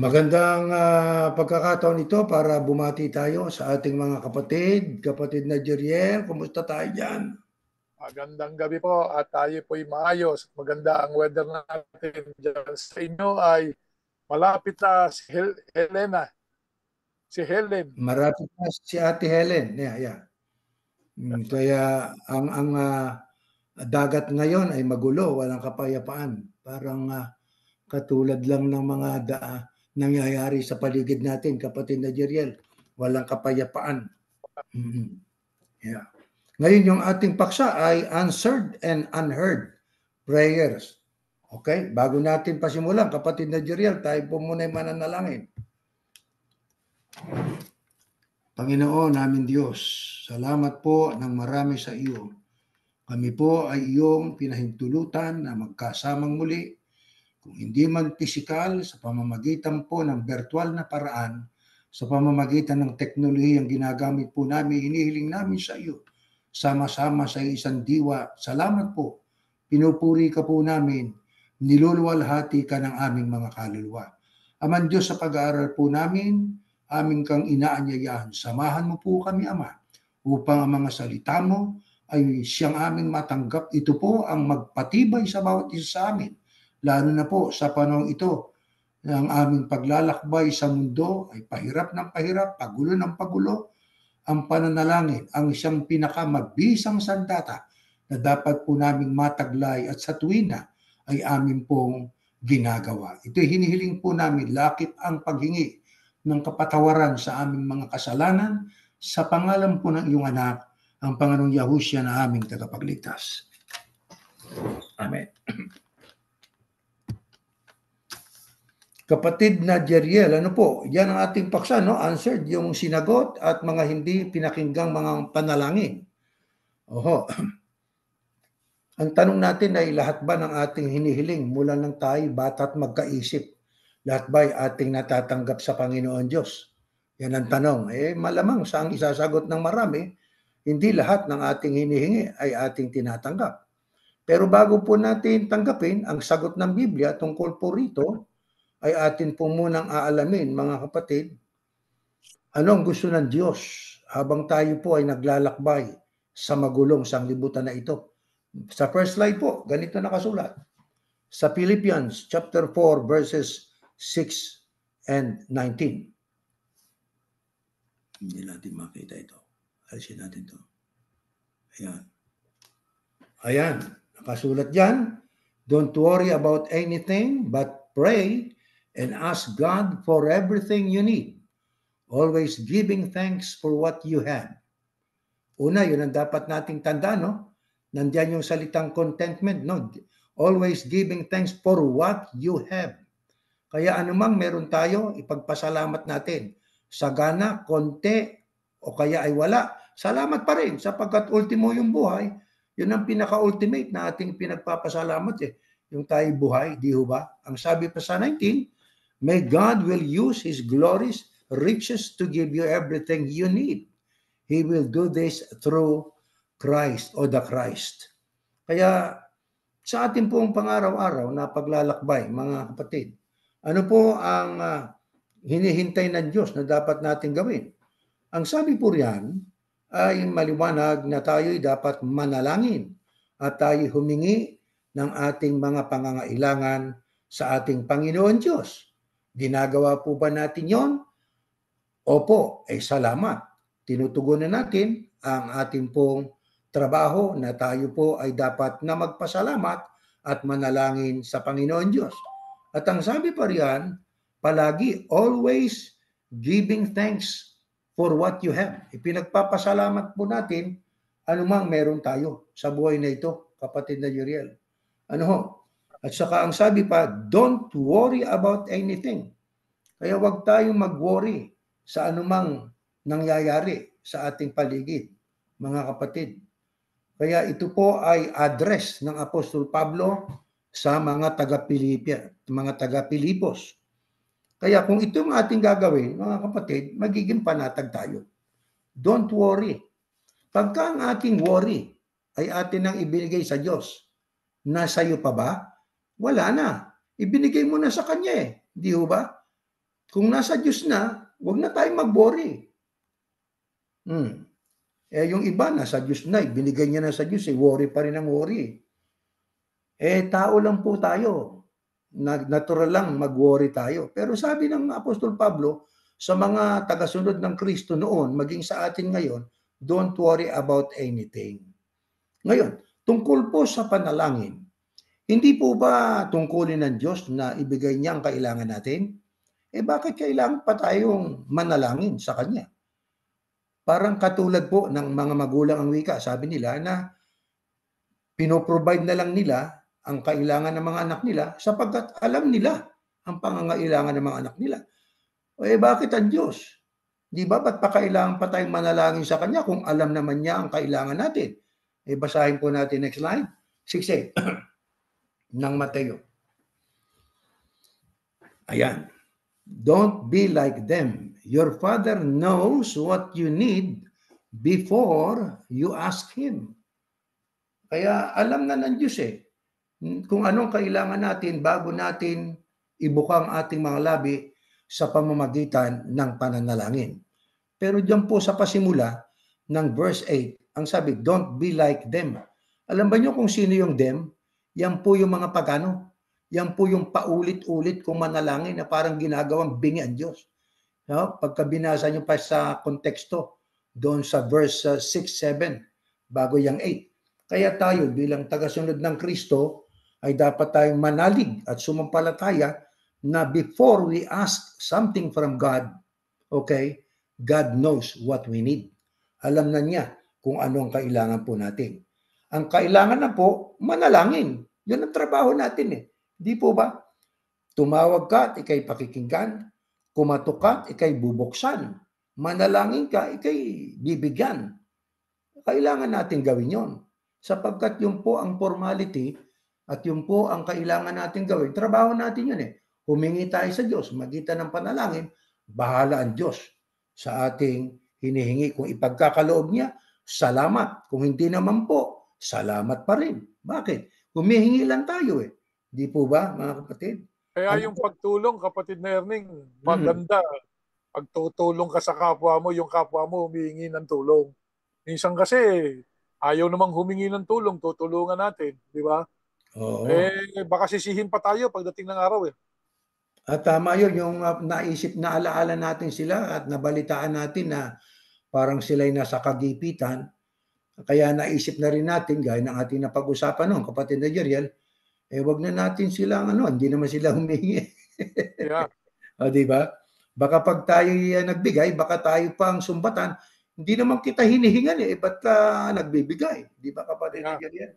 Magandang ah, pagkakataon ito para bumati tayo sa ating mga kapatid. Kapatid na Jeriel, kumusta tayo dyan? Magandang gabi po at tayo po'y maayos. Maganda ang weather natin dyan sa inyo ay malapit na si Hel- Helena. Si Helen. Marapit na si Ate Helen. Yeah, yeah. Mm, kaya ang ang ah, dagat ngayon ay magulo, walang kapayapaan. Parang ah, katulad lang ng mga da, nangyayari sa paligid natin, kapatid na Jeriel. Walang kapayapaan. Mhm. Yeah. Ngayon yung ating paksa ay answered and unheard prayers. Okay? Bago natin pasimulan, kapatid na Jeriel, tayo po muna ay mananalangin. Panginoon namin Diyos, salamat po ng marami sa iyo. Kami po ay iyong pinahintulutan na magkasamang muli kung hindi man pisikal sa pamamagitan po ng virtual na paraan, sa pamamagitan ng teknolohiyang ginagamit po namin, hinihiling namin sa iyo, sama-sama sa isang diwa. Salamat po. Pinupuri ka po namin. Niluluwalhati ka ng aming mga kaluluwa. Aman Diyos sa pag-aaral po namin, aming kang inaanyayahan. Samahan mo po kami, Ama, upang ang mga salita mo ay siyang aming matanggap. Ito po ang magpatibay sa bawat isa sa amin lalo na po sa panahon ito ng aming paglalakbay sa mundo ay pahirap ng pahirap, pagulo ng pagulo, ang pananalangin ang siyang pinakamabisang sandata na dapat po naming mataglay at sa tuwina ay amin pong ginagawa. Ito'y hinihiling po namin, lakip ang paghingi ng kapatawaran sa aming mga kasalanan sa pangalan po ng iyong anak, ang Panginoong Yahusya na aming tagapagligtas. Amen. Kapatid na Jeriel, ano po, yan ang ating paksa, no? Answered, yung sinagot at mga hindi pinakinggang mga panalangin. Oho. Ang tanong natin ay lahat ba ng ating hinihiling mula ng tayo, bata at magkaisip? Lahat ba ay ating natatanggap sa Panginoon Diyos? Yan ang tanong. Eh, malamang sa ang isasagot ng marami, hindi lahat ng ating hinihingi ay ating tinatanggap. Pero bago po natin tanggapin ang sagot ng Biblia tungkol po rito, ay atin po munang aalamin, mga kapatid, anong gusto ng Diyos habang tayo po ay naglalakbay sa magulong sanglibutan na ito. Sa first slide po, ganito nakasulat. Sa Philippians chapter 4 verses 6 and 19. Hindi natin makita ito. Alisin natin ito. Ayan. Ayan. Nakasulat dyan. Don't worry about anything but pray and ask God for everything you need. Always giving thanks for what you have. Una, yun ang dapat nating tanda, no? Nandiyan yung salitang contentment, no? Always giving thanks for what you have. Kaya anumang meron tayo, ipagpasalamat natin. Sagana, konti, o kaya ay wala. Salamat pa rin sapagkat ultimo yung buhay, yun ang pinaka-ultimate na ating pinagpapasalamat eh. Yung tayo buhay, di ba? Ang sabi pa sa 19, May God will use His glories, riches to give you everything you need. He will do this through Christ o the Christ. Kaya sa ating pong pangaraw-araw na paglalakbay, mga kapatid, ano po ang uh, hinihintay ng Diyos na dapat natin gawin? Ang sabi po riyan ay maliwanag na tayo'y dapat manalangin at tayo humingi ng ating mga pangangailangan sa ating Panginoon Diyos. Ginagawa po ba natin yon? Opo, ay salamat. Tinutugunan natin ang ating pong trabaho na tayo po ay dapat na magpasalamat at manalangin sa Panginoon Diyos. At ang sabi pa riyan, palagi always giving thanks for what you have. Ipinagpapasalamat po natin anumang meron tayo sa buhay na ito, kapatid na Uriel. Ano ho? At saka ang sabi pa, don't worry about anything. Kaya wag tayong mag-worry sa anumang nangyayari sa ating paligid, mga kapatid. Kaya ito po ay address ng Apostol Pablo sa mga taga-Pilipia, mga taga-Pilipos. Kaya kung ito ang ating gagawin, mga kapatid, magiging panatag tayo. Don't worry. Pagka ang ating worry ay atin ang ibinigay sa Diyos, nasa iyo pa ba? Wala na. Ibinigay mo na sa Kanya eh. Di ba? kung nasa Diyos na, wag na tayong mag-worry. Hmm. Eh, yung iba, nasa Diyos na, eh. binigay niya na sa Diyos, eh, worry pa rin ang worry. Eh, tao lang po tayo. Na- Natural lang mag-worry tayo. Pero sabi ng Apostol Pablo, sa mga tagasunod ng Kristo noon, maging sa atin ngayon, don't worry about anything. Ngayon, tungkol po sa panalangin, hindi po ba tungkulin ng Diyos na ibigay niya ang kailangan natin? Eh bakit kailangan pa tayong manalangin sa Kanya? Parang katulad po ng mga magulang ang wika, sabi nila na pinoprovide na lang nila ang kailangan ng mga anak nila sapagkat alam nila ang pangangailangan ng mga anak nila. Eh bakit ang Diyos? Di ba? Ba't pa kailangan pa tayong manalangin sa Kanya kung alam naman niya ang kailangan natin? Eh basahin po natin next slide. 6 ng Mateo. Ayan. Don't be like them. Your Father knows what you need before you ask Him. Kaya alam na ng Diyos eh kung anong kailangan natin bago natin ibuka ang ating mga labi sa pamamagitan ng pananalangin. Pero diyan po sa pasimula ng verse 8, ang sabi, don't be like them. Alam ba niyo kung sino yung them? Yan po yung mga pagano. Yan po yung paulit-ulit kung manalangin na parang ginagawang bingi ang Diyos. No? Pagka binasa niyo pa sa konteksto, doon sa verse uh, 6, 7, bago yung 8. Kaya tayo bilang tagasunod ng Kristo ay dapat tayong manalig at sumampalataya na before we ask something from God, okay, God knows what we need. Alam na niya kung ano ang kailangan po natin. Ang kailangan na po, manalangin. Yun ang trabaho natin eh. Di po ba? Tumawag ka at ikay pakikinggan. Kumatok ka at ikay bubuksan. Manalangin ka, ikay bibigyan. Kailangan natin gawin yon sapagkat yun po ang formality at yun po ang kailangan natin gawin. Trabaho natin yun eh. Humingi tayo sa Diyos, magitan ng panalangin, bahala ang Diyos sa ating hinihingi. Kung ipagkakaloob niya, salamat. Kung hindi naman po, salamat pa rin. Bakit? Humihingi lang tayo eh. Di po ba, mga kapatid? Kaya Ano yung pagtulong, kapatid na Erning, maganda. Pagtutulong ka sa kapwa mo, yung kapwa mo humihingi ng tulong. Minsan kasi, ayaw namang humingi ng tulong, tutulungan natin, di ba? Oo. Eh, baka sisihin pa tayo pagdating ng araw eh. At tama yun, yung uh, naisip na alaala natin sila at nabalitaan natin na parang sila'y nasa kagipitan. Kaya naisip na rin natin, gaya ng ating napag-usapan noon, kapatid na Jeriel, eh wag na natin silang ano, hindi naman sila humingi. Yeah. o, di ba? Baka pag tayo uh, nagbigay, baka tayo pang sumbatan, hindi naman kita hinihingan eh, ba't ka nagbibigay? Di ba kapatid na Yeah. Jeriel?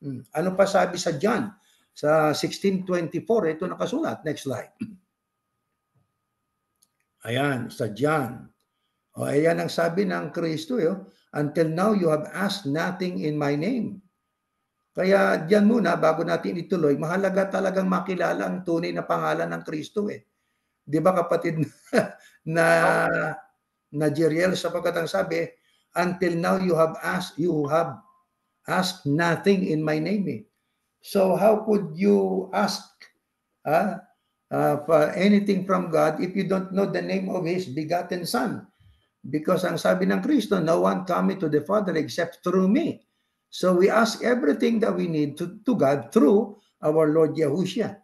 Hmm. Ano pa sabi sa John? Sa 1624, ito nakasulat. Next slide. Ayan, sa John. O ayan ang sabi ng Kristo, yo. Until now, you have asked nothing in my name. Kaya diyan muna, bago natin ituloy, mahalaga talagang makilala ang tunay na pangalan ng Kristo eh. Di ba kapatid na na Jeriel sapagkat ang sabi, until now you have asked, you have asked nothing in my name eh. So how could you ask uh, uh, for anything from God if you don't know the name of His begotten Son? Because ang sabi ng Kristo, no one coming to the Father except through me. So we ask everything that we need to, to God through our Lord Yahushua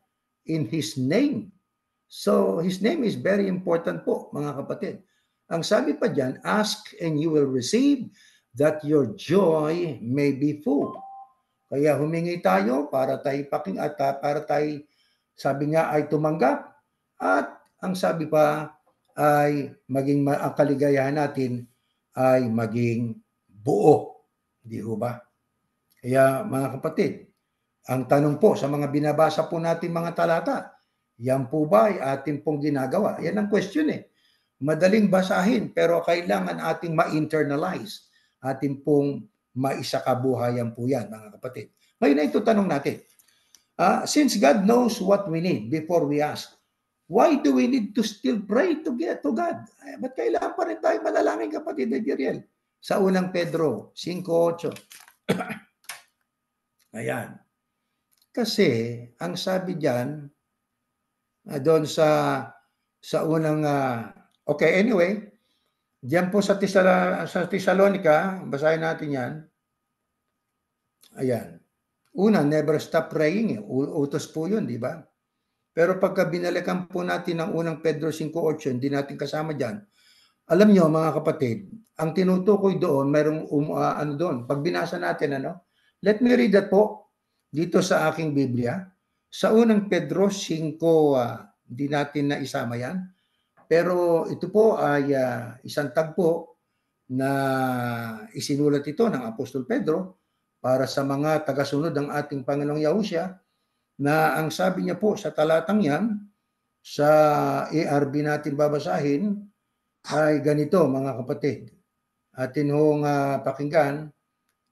in His name. So His name is very important po, mga kapatid. Ang sabi pa dyan, ask and you will receive that your joy may be full. Kaya humingi tayo para tayo paking at para tayo sabi nga ay tumanggap at ang sabi pa ay maging ma- ang kaligayahan natin ay maging buo. Di ho ba? Kaya mga kapatid, ang tanong po sa mga binabasa po natin mga talata, yan po ba ay ating pong ginagawa? Yan ang question eh. Madaling basahin pero kailangan ating ma-internalize. Ating pong maisakabuhayan po yan mga kapatid. Ngayon na ito tanong natin. Ah, since God knows what we need before we ask, why do we need to still pray to get to God? Ay, ba't kailangan pa rin tayo manalangin kapatid na Jeriel? Sa unang Pedro 5.8. Ayan. Kasi, ang sabi diyan, ah, doon sa sa unang ah, okay anyway diyan po sa Tisala, sa Thessalonica basahin natin yan ayan una never stop praying utos po yun di ba pero pagka binalikan po natin ang unang Pedro 5.8 hindi natin kasama diyan alam nyo mga kapatid ang tinutukoy doon mayroong um, ah, ano doon pag binasa natin ano let me read that po dito sa aking Biblia. Sa unang Pedro 5 ah, hindi natin na isama yan pero ito po ay ah, isang tagpo na isinulat ito ng Apostol Pedro para sa mga tagasunod ng ating Panginoong Yahusya na ang sabi niya po sa talatang yan sa ARB natin babasahin ay ganito mga kapatid. Atin hong ah, pakinggan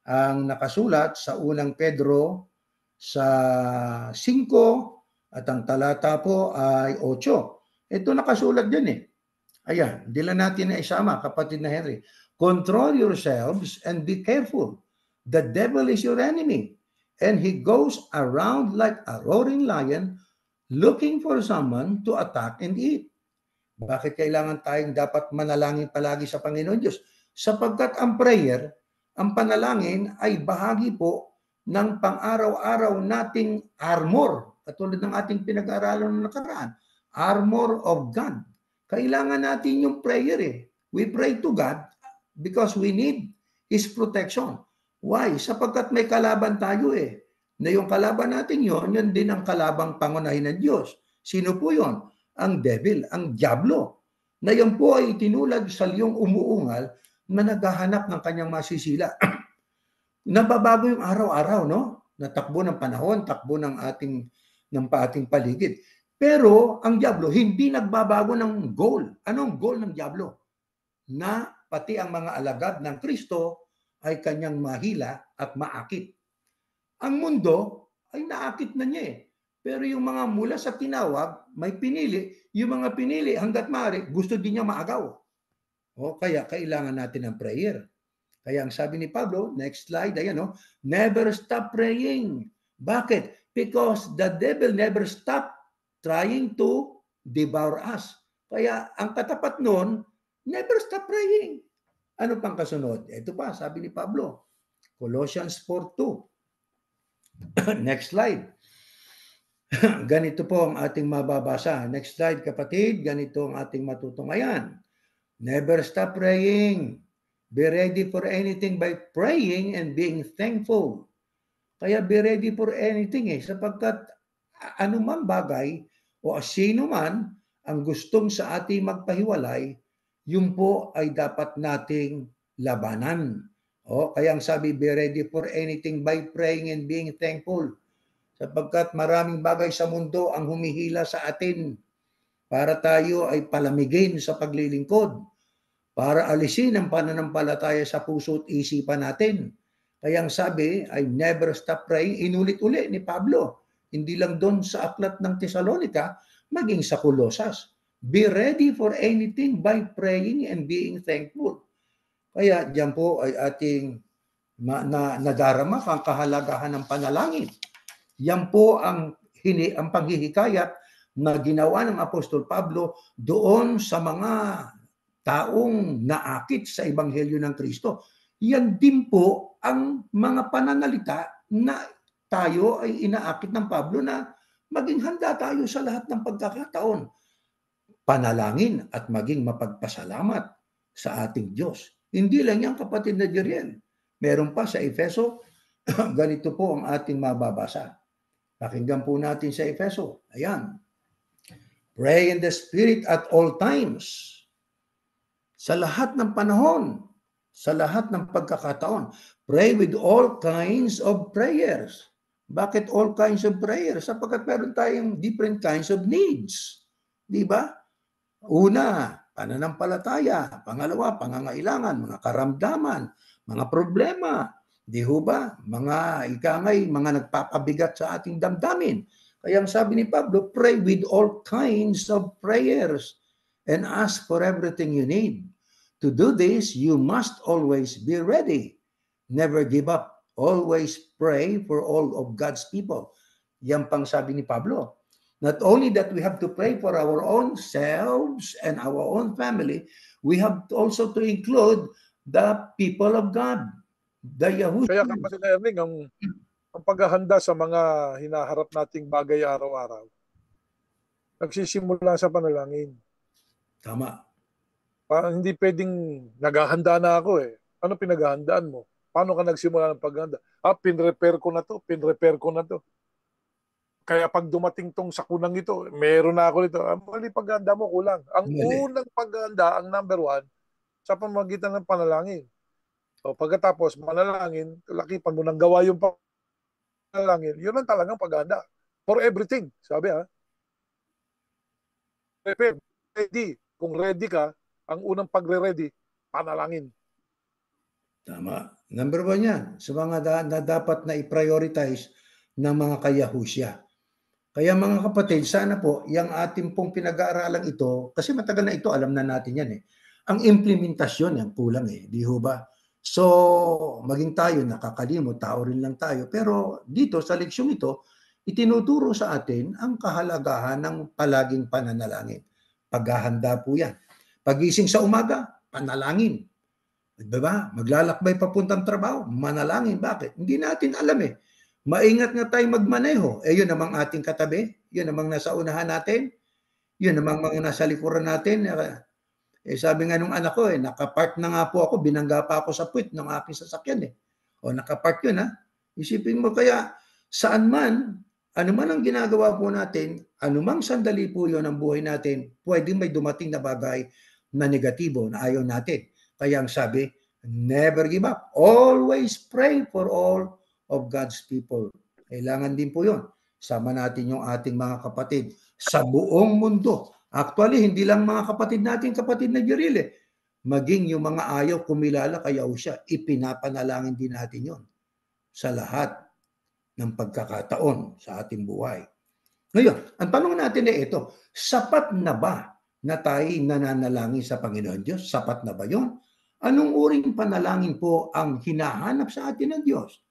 ang nakasulat sa unang Pedro sa 5 at ang talata po ay 8. Ito nakasulat din eh. Ayan, hindi lang natin na isama, kapatid na Henry. Control yourselves and be careful. The devil is your enemy, and he goes around like a roaring lion looking for someone to attack and eat. Bakit kailangan tayong dapat manalangin palagi sa Panginoon Diyos? Sapagkat ang prayer, ang panalangin ay bahagi po ng pang-araw-araw nating armor. Katulad ng ating pinag-aralan ng nakaraan. Armor of God. Kailangan natin yung prayer eh. We pray to God because we need His protection. Why? Sapagkat may kalaban tayo eh. Na yung kalaban natin yon, yun din ang kalabang pangunahin ng Diyos. Sino po yon? Ang devil, ang diablo. Na yan po ay tinulad sa liyong umuungal na naghahanap ng kanyang masisila. Nababago yung araw-araw, no? Natakbo ng panahon, takbo ng ating ng ating paligid. Pero ang Diablo hindi nagbabago ng goal. Anong goal ng Diablo? Na pati ang mga alagad ng Kristo ay kanyang mahila at maakit. Ang mundo ay naakit na niya eh. Pero yung mga mula sa tinawag, may pinili. Yung mga pinili hanggat maaari, gusto din niya maagaw. O kaya kailangan natin ng prayer. Kaya ang sabi ni Pablo, next slide, ayan no, never stop praying. Bakit? Because the devil never stop trying to devour us. Kaya ang katapat noon, never stop praying. Ano pang kasunod? Ito pa, sabi ni Pablo, Colossians 4.2. Next slide. ganito po ang ating mababasa. Next slide, kapatid. Ganito ang ating matutunghayan. Never stop praying. Be ready for anything by praying and being thankful. Kaya be ready for anything eh, sapagkat anumang bagay o sino man ang gustong sa ating magpahiwalay, yun po ay dapat nating labanan. O, kaya ang sabi, be ready for anything by praying and being thankful. Sapagkat maraming bagay sa mundo ang humihila sa atin para tayo ay palamigin sa paglilingkod, para alisin ang pananampalataya sa puso at isipan natin. Kaya ang sabi ay never stop praying, inulit-uli ni Pablo. Hindi lang doon sa aklat ng Tesalonika, maging sa Kolosas. Be ready for anything by praying and being thankful. Kaya diyan po ay ating na, na, nadarama ang kahalagahan ng panalangin. Yan po ang, hini, ang panghihikayat na ginawa ng Apostol Pablo doon sa mga taong naakit sa Ebanghelyo ng Kristo. Yan din po ang mga pananalita na tayo ay inaakit ng Pablo na maging handa tayo sa lahat ng pagkakataon. Panalangin at maging mapagpasalamat sa ating Diyos. Hindi lang yan kapatid na Jeriel. Meron pa sa Efeso, ganito po ang ating mababasa. Pakinggan po natin sa Efeso. Ayan. Pray in the Spirit at all times. Sa lahat ng panahon, sa lahat ng pagkakataon. Pray with all kinds of prayers. Bakit all kinds of prayers? Sapagkat meron tayong different kinds of needs. Di ba? Una, pananampalataya. Pangalawa, pangangailangan, mga karamdaman, mga problema. Di ho ba? Mga ikangay, mga nagpapabigat sa ating damdamin. Kaya ang sabi ni Pablo, pray with all kinds of prayers and ask for everything you need. To do this, you must always be ready. Never give up. Always pray for all of God's people. Yan pang sabi ni Pablo. Not only that we have to pray for our own selves and our own family, we have also to include the people of God, the Yahushua. Kaya kapatid na ang, ang paghahanda sa mga hinaharap nating bagay araw-araw, nagsisimula sa panalangin. Tama. Parang hindi pwedeng naghahanda na ako eh. Ano pinaghahandaan mo? Paano ka nagsimula ng paghahanda? Ah, pinrepair ko na to, pinrepair ko na to. Kaya pag dumating tong sakunang ito, meron na ako nito. Ah, mali paghahanda mo, kulang. Ang Mali. unang paghahanda, ang number one, sa pamagitan ng panalangin. O pagkatapos, manalangin, lakipan mo ng gawa yung panalangin. Yun ang talagang paghahanda. For everything, sabi ha. Prepare, ready. Kung ready ka, ang unang pagre-ready, panalangin. Tama. Number one yan. Sa mga da- na dapat na i-prioritize ng mga kayahusya. Kaya mga kapatid, sana po, yung ating pong pinag-aaralan ito, kasi matagal na ito, alam na natin yan eh. Ang implementasyon, yan kulang eh. Di ba? So, maging tayo, nakakalimot, tao rin lang tayo. Pero dito, sa leksyong ito, itinuturo sa atin ang kahalagahan ng palaging pananalangin. Paghahanda po yan. Pagising sa umaga, panalangin. Di ba? Maglalakbay papuntang trabaho, manalangin. Bakit? Hindi natin alam eh. Maingat nga tayo magmaneho. Eh yun namang ating katabi, yun namang nasa unahan natin, yun namang mga nasa likuran natin. Eh sabi nga nung anak ko eh, nakapark na nga po ako, binangga pa ako sa puwit ng aking sasakyan eh. O nakapark yun ha. Isipin mo kaya saan man, ano man ang ginagawa po natin, anumang sandali po yun ang buhay natin, pwedeng may dumating na bagay na negatibo na ayaw natin. Kaya ang sabi, never give up. Always pray for all of God's people. Kailangan din po yun. Sama natin yung ating mga kapatid sa buong mundo. Actually, hindi lang mga kapatid natin, kapatid na Jiril eh. Maging yung mga ayaw kumilala kay siya, ipinapanalangin din natin yon sa lahat ng pagkakataon sa ating buhay. Ngayon, ang tanong natin ay ito, sapat na ba na tayo nananalangin sa Panginoon Diyos? Sapat na ba yon? Anong uring panalangin po ang hinahanap sa atin ng Diyos?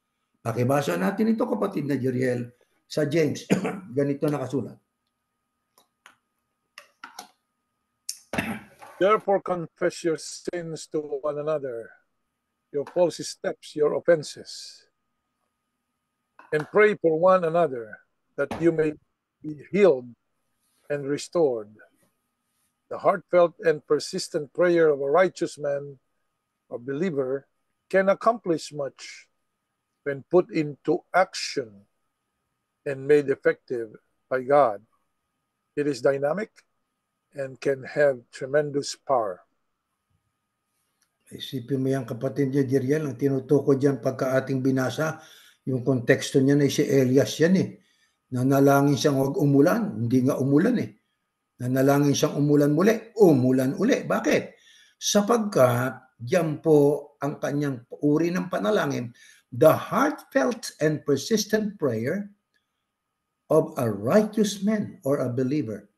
Pakibasa natin ito kapatid na Jeriel sa James. Ganito nakasulat. Therefore confess your sins to one another, your false steps, your offenses, and pray for one another that you may be healed and restored. The heartfelt and persistent prayer of a righteous man or believer can accomplish much when put into action and made effective by God. It is dynamic and can have tremendous power. Isipin mo yan kapatid niya, Jeriel, ang tinutuko dyan pagka ating binasa, yung konteksto niya na si Elias yan eh. Nanalangin siyang huwag umulan, hindi nga umulan eh. Nanalangin siyang umulan muli, umulan uli. Bakit? Sapagkat yan po ang kanyang uri ng panalangin, the heartfelt and persistent prayer of a righteous man or a believer.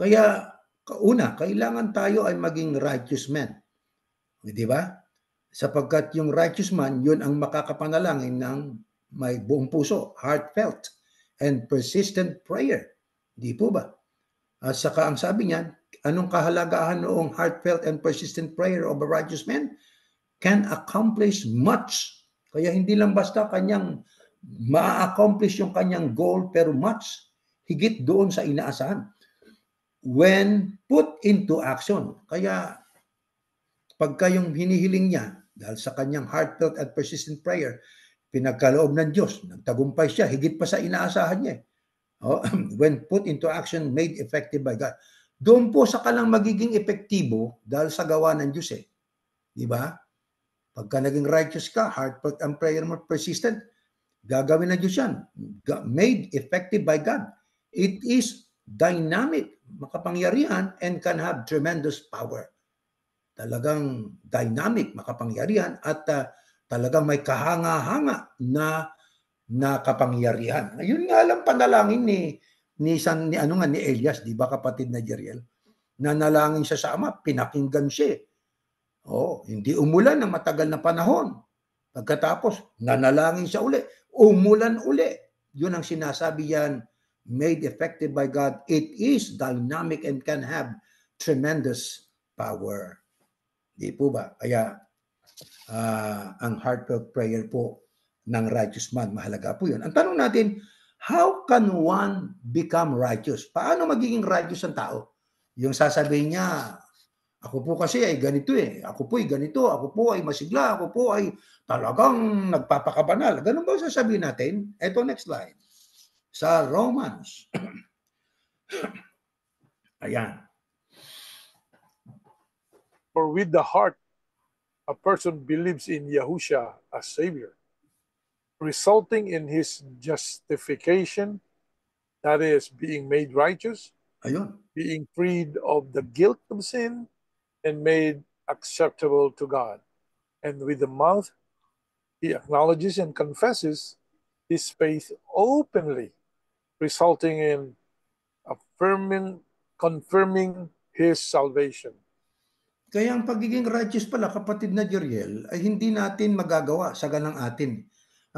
Kaya Una, kailangan tayo ay maging righteous man. Di ba? Sapagkat yung righteous man, yun ang makakapanalangin ng may buong puso, heartfelt, and persistent prayer. Di po ba? At saka ang sabi niyan, anong kahalagahan noong heartfelt and persistent prayer of a righteous man? Can accomplish much. Kaya hindi lang basta kanyang ma-accomplish yung kanyang goal, pero much. Higit doon sa inaasahan when put into action. Kaya pagka yung hinihiling niya, dahil sa kanyang heartfelt at persistent prayer, pinagkaloob ng Diyos, nagtagumpay siya, higit pa sa inaasahan niya. Oh, when put into action, made effective by God. Doon po sa kalang magiging epektibo dahil sa gawa ng Diyos eh. Di ba? Pagka naging righteous ka, heartfelt and prayer mo persistent, gagawin ng Diyos yan. Made effective by God. It is dynamic, makapangyarihan, and can have tremendous power. Talagang dynamic, makapangyarihan, at uh, talagang may kahanga-hanga na na kapangyarihan. Ayun nga lang panalangin ni ni San ni ano nga ni Elias, di ba kapatid na Jeriel? Nanalangin siya sa Ama, pinakinggan siya. Oh, hindi umulan ng matagal na panahon. Pagkatapos, nanalangin siya uli, umulan uli. Yun ang sinasabi yan made effective by God, it is dynamic and can have tremendous power. Di po ba? Kaya uh, ang heartfelt prayer po ng righteous man, mahalaga po yun. Ang tanong natin, how can one become righteous? Paano magiging righteous ang tao? Yung sasabihin niya, ako po kasi ay ganito eh. Ako po ay ganito. Ako po ay masigla. Ako po ay talagang nagpapakabanal. Ganun ba sasabihin natin? Ito next slide. Sa Romans. Ayan. For with the heart, a person believes in Yahusha as Savior, resulting in his justification, that is, being made righteous, Ayun. being freed of the guilt of sin, and made acceptable to God. And with the mouth, he acknowledges and confesses his faith openly, resulting in affirming, confirming his salvation. Kaya ang pagiging righteous pala, kapatid na Jeriel, ay hindi natin magagawa sa ganang atin.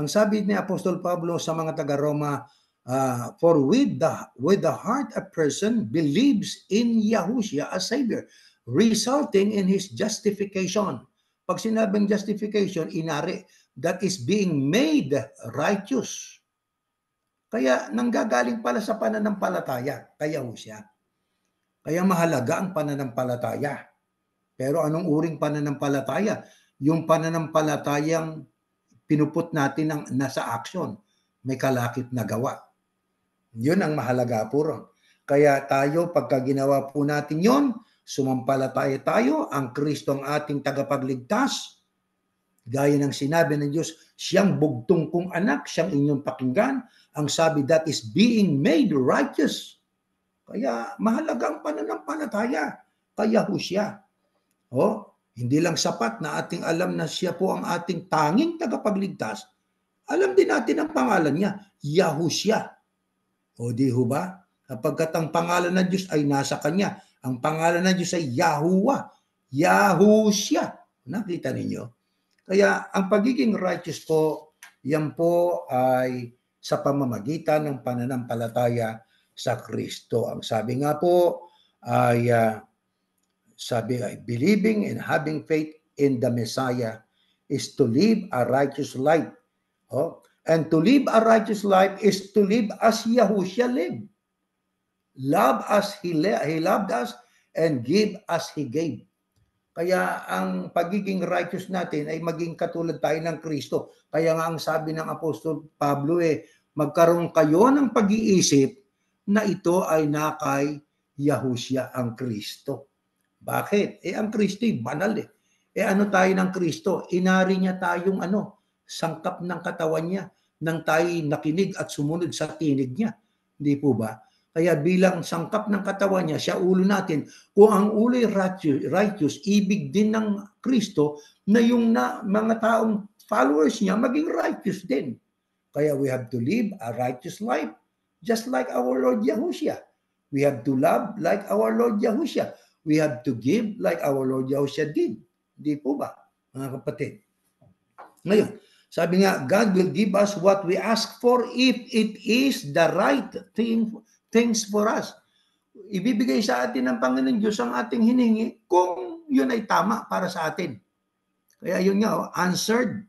Ang sabi ni Apostol Pablo sa mga taga-Roma, uh, for with the, with the heart a person believes in Yahushua as Savior resulting in his justification. Pag sinabing justification, inari, that is being made righteous. Kaya nanggagaling pala sa pananampalataya, kaya ho siya. Kaya mahalaga ang pananampalataya. Pero anong uring pananampalataya? Yung pananampalatayang pinuput natin ng nasa action, may kalakip na gawa. Yun ang mahalaga po ron. Kaya tayo, pagka ginawa po natin yon, sumampalataya tayo, ang Kristo ang ating tagapagligtas. Gaya ng sinabi ng Diyos, siyang bugtong kong anak, siyang inyong pakinggan. Ang sabi, that is being made righteous. Kaya mahalaga ang pananampalataya. Kaya ho siya. O, hindi lang sapat na ating alam na siya po ang ating tanging tagapagligtas. Alam din natin ang pangalan niya, Yahushua. O di ho ba? Kapagkat ang pangalan ng Diyos ay nasa Kanya, ang pangalan ng Diyos ay Yahuwah. Yahushua. Nakita ninyo? Kaya ang pagiging righteous po, yan po ay sa pamamagitan ng pananampalataya sa Kristo. Ang sabi nga po ay uh, sabi ay believing and having faith in the Messiah is to live a righteous life. Oh, and to live a righteous life is to live as Yahushua lived. Love as he, he loved us and give as he gave. Kaya ang pagiging righteous natin ay maging katulad tayo ng Kristo. Kaya nga ang sabi ng Apostol Pablo eh, magkaroon kayo ng pag-iisip na ito ay nakay Yahushua ang Kristo. Bakit? Eh ang Kristo ay banal eh. Eh ano tayo ng Kristo? Inari niya tayong ano, sangkap ng katawan niya nang tayo nakinig at sumunod sa tinig niya. Hindi po ba? Kaya bilang sangkap ng katawan niya, siya ulo natin. Kung ang ulo ay righteous, righteous ibig din ng Kristo na yung na, mga taong followers niya maging righteous din. Kaya we have to live a righteous life just like our Lord Yahushua. We have to love like our Lord Yahushua. We have to give like our Lord Yahushua did. Hindi po ba, mga kapatid? Ngayon, sabi nga, God will give us what we ask for if it is the right thing things for us. Ibibigay sa atin ng Panginoon Diyos ang ating hiningi kung yun ay tama para sa atin. Kaya yun nga, answered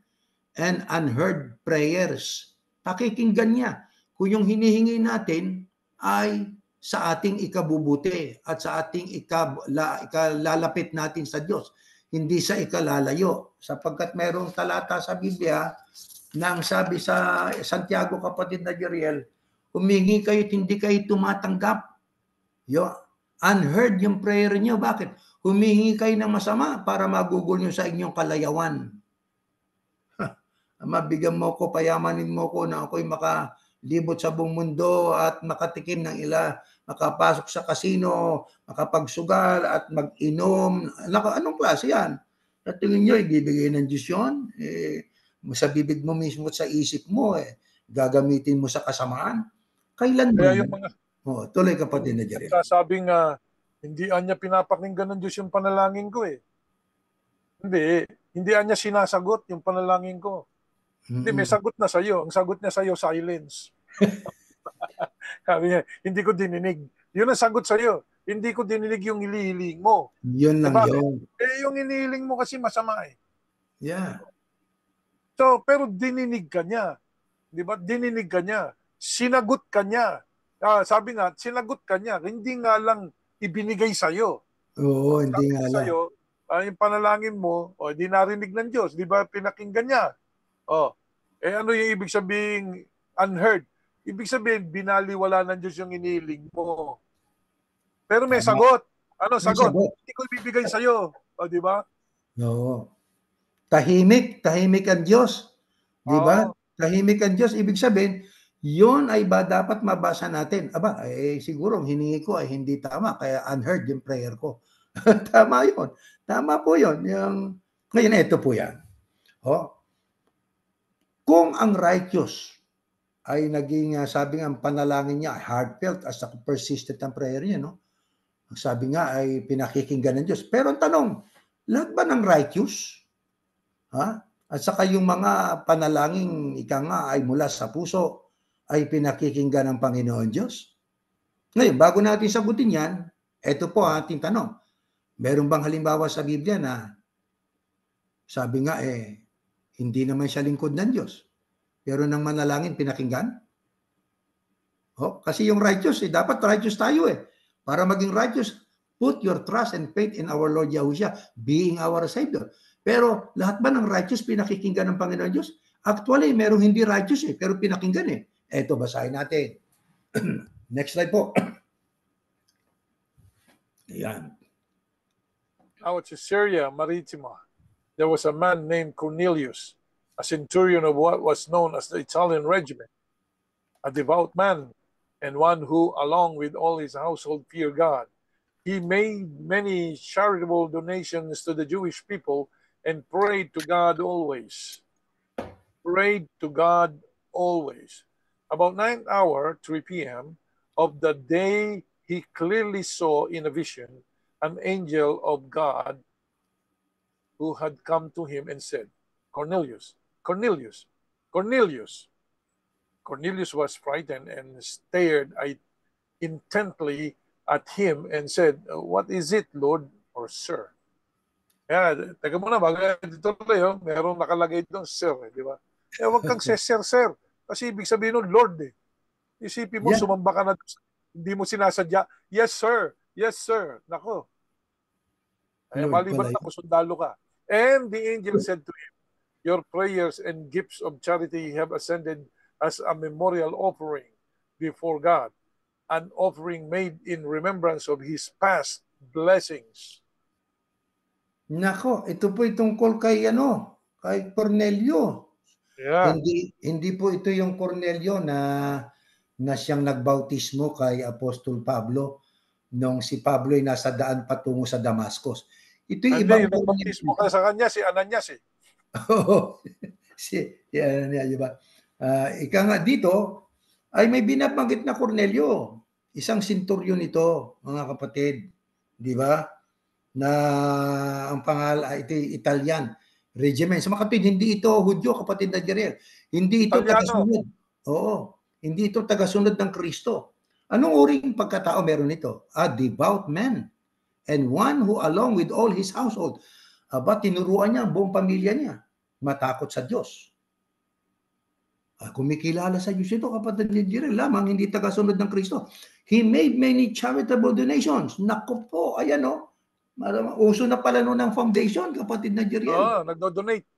and unheard prayers. Pakikinggan niya kung yung hinihingi natin ay sa ating ikabubuti at sa ating ikala, ikalalapit natin sa Diyos, hindi sa ikalalayo. Sapagkat mayroong talata sa Biblia na ang sabi sa Santiago kapatid na Jeriel, Humingi kayo at hindi kayo tumatanggap. Yo, unheard yung prayer niyo. Bakit? Humingi kayo ng masama para magugol niyo sa inyong kalayawan. Mabigyan mo ko, payamanin mo ko na ako'y makalibot sa buong mundo at makatikim ng ila, makapasok sa kasino, makapagsugal at mag-inom. Anong klase yan? Sa tingin nyo, ibibigay ng Diyos yun? Eh, sa bibig mo mismo sa isip mo, eh, gagamitin mo sa kasamaan. Kailan Kaya yung mga oh, tuloy kapatid na Jerry. Sasabing uh, hindi anya pinapakinggan ng Diyos yung panalangin ko eh. Hindi, hindi anya sinasagot yung panalangin ko. Mm-hmm. Hindi, may sagot na sa iyo. Ang sagot niya sa iyo, silence. Sabi niya, hindi ko dininig. Yun ang sagot sa'yo. Hindi ko dininig yung hilihiling mo. Yun lang Diba? yun. Eh, yung hinihiling mo kasi masama eh. Yeah. So, pero dininig ka niya. Di ba? Dininig ka niya. Sinagot ka niya. Ah, sabi nga, sinagot ka niya. Hindi nga lang ibinigay sa'yo. Oo, hindi nga lang. sa'yo, ah, yung panalangin mo, o di narinig ng Diyos. Di ba pinakinggan niya? Oh, eh ano yung ibig sabihin unheard? Ibig sabihin, binaliwala ng Diyos yung iniling mo. Pero may Tama. sagot. Ano sagot? sagot. Hindi ko ibibigay sa'yo. O, di ba? Oo. Tahimik, tahimik ang Diyos. Di ba? Oo. Tahimik ang Diyos. Ibig sabihin, yun ay ba dapat mabasa natin? Aba, eh siguro hiningi ko ay hindi tama, kaya unheard yung prayer ko. tama yun. Tama po yun. Yung... Ngayon, ito po yan. Oh. Kung ang righteous ay naging, ah, sabi nga, ang panalangin niya, ay heartfelt, as a persistent ang prayer niya, no? Ang Sabi nga ay pinakikinggan ng Diyos. Pero ang tanong, lahat ba ng righteous? Ha? At saka yung mga panalangin, ika nga, ay mula sa puso, ay pinakikinggan ng Panginoon Diyos? Ngayon, bago natin sagutin yan, ito po ang ating tanong. Meron bang halimbawa sa Biblia na sabi nga eh, hindi naman siya lingkod ng Diyos. Pero nang manalangin, pinakinggan? Oh, kasi yung righteous, eh, dapat righteous tayo eh. Para maging righteous, put your trust and faith in our Lord Yahushua, being our Savior. Pero lahat ba ng righteous pinakikinggan ng Panginoon Diyos? Actually, merong hindi righteous eh, pero pinakinggan eh. Eto, basahin natin. Next slide po. Ayan. Now at Caesarea Maritima, there was a man named Cornelius, a centurion of what was known as the Italian regiment, a devout man, and one who, along with all his household, feared God. He made many charitable donations to the Jewish people and prayed to God always. Prayed to God always. About 9 hour, 3 p.m. of the day, he clearly saw in a vision an angel of God who had come to him and said, Cornelius, Cornelius, Cornelius. Cornelius was frightened and stared intently at him and said, What is it, Lord or Sir? Kaya, teka muna, bago dito tuloy, oh, merong nakalagay doon, Sir, eh, di ba? Eh, huwag kang say, Sir, Sir. Kasi ibig sabihin nun, Lord eh. Isipin mo, Yeah. sumamba ka na, hindi mo sinasadya, Yes, Sir. Yes, Sir. Nako. Ay, Lord maliban pala na kung sundalo ka. And the angel said to him, Your prayers and gifts of charity have ascended as a memorial offering before God, an offering made in remembrance of his past blessings. Nako, ito po itong tungkol kay ano, kay Cornelio. Yeah. Hindi hindi po ito yung Cornelio na na siyang nagbautismo kay Apostol Pablo nung si Pablo ay nasa daan patungo sa Damascus. Ito yung ibang yung nagbaptismo ka sa kanya, si Ananias eh. Oo. si, yan, yan, di ba? Ah, ika nga dito, ay may binabanggit na Cornelio. Isang sinturyon ito, mga kapatid. Di ba? Na ang pangalan, ay ito Italian regiment. Sa mga kapatid, hindi ito Hudyo, kapatid na Jeriel. Hindi ito Italiano. tagasunod. Oo. Hindi ito tagasunod ng Kristo. Anong uring pagkatao meron ito? A devout man and one who along with all his household aba tinuruan niya ang buong pamilya niya matakot sa Diyos. Ah, kumikilala sa Diyos ito, kapatid ni Jirel, lamang hindi tagasunod ng Kristo. He made many charitable donations. Naku po, ayan o. Maram- Uso na pala noon ng foundation, kapatid na Jirel. Oo, nagdo-donate.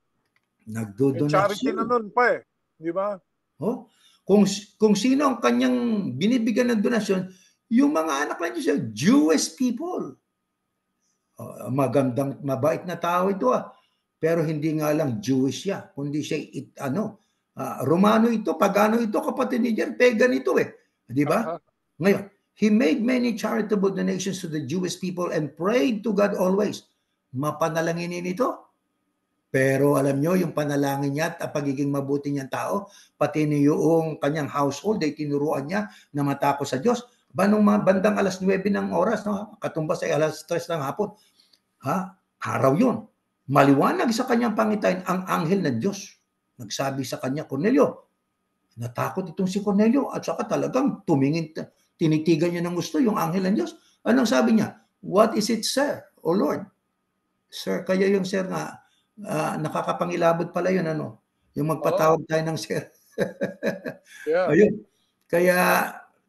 May Nagdodonate charity na nun pa eh. Di ba? Oh, kung kung sino ang kanyang binibigyan ng donasyon, yung mga anak lang siya, Jewish people. Oh, magandang mabait na tao ito ah. Pero hindi nga lang Jewish siya, kundi siya it, ano, ah, Romano ito, pagano ito, kapatid ni Jer, pagan ito eh. Di ba? Aha. Ngayon, he made many charitable donations to the Jewish people and prayed to God always. Mapanalanginin ito. Pero alam nyo, yung panalangin niya at pagiging mabuti niyang tao, pati ni yung kanyang household ay tinuruan niya na matakot sa Diyos. Ba nung bandang alas 9 ng oras, no? katumbas ay alas 3 ng hapon, ha? araw yun. Maliwanag sa kanyang pangitain ang anghel ng Diyos. Nagsabi sa kanya, Cornelio, Natakot itong si Cornelio at saka talagang tumingin, tinitigan niya ng gusto yung anghel ng Diyos. Anong sabi niya? What is it, sir? O Lord? Sir, kaya yung sir na uh, nakakapangilabot pala yun, ano? Yung magpatawag tayo ng sir. yeah. Ayun. Kaya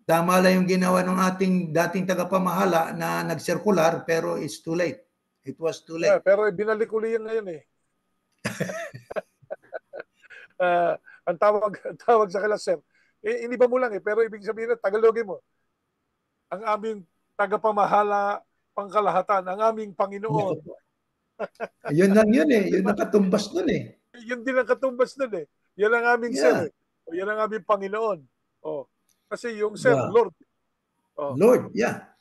tama lang yung ginawa ng ating dating tagapamahala na nag-circular pero it's too late. It was too late. Yeah, pero binalik uli yan ngayon eh. uh, ang tawag, ang tawag sa kila sir, eh, iniba mo lang eh, pero ibig sabihin na Tagalogin mo. Ang aming tagapamahala pangkalahatan, ang aming Panginoon. yun lang yun eh. Yun nakatumbas nun eh. Yun din ang katumbas nun eh. Yan ang aming yeah. sir eh. O, yan ang aming Panginoon. Oh. Kasi yung sir, yeah. Lord. Oh. Lord, yeah.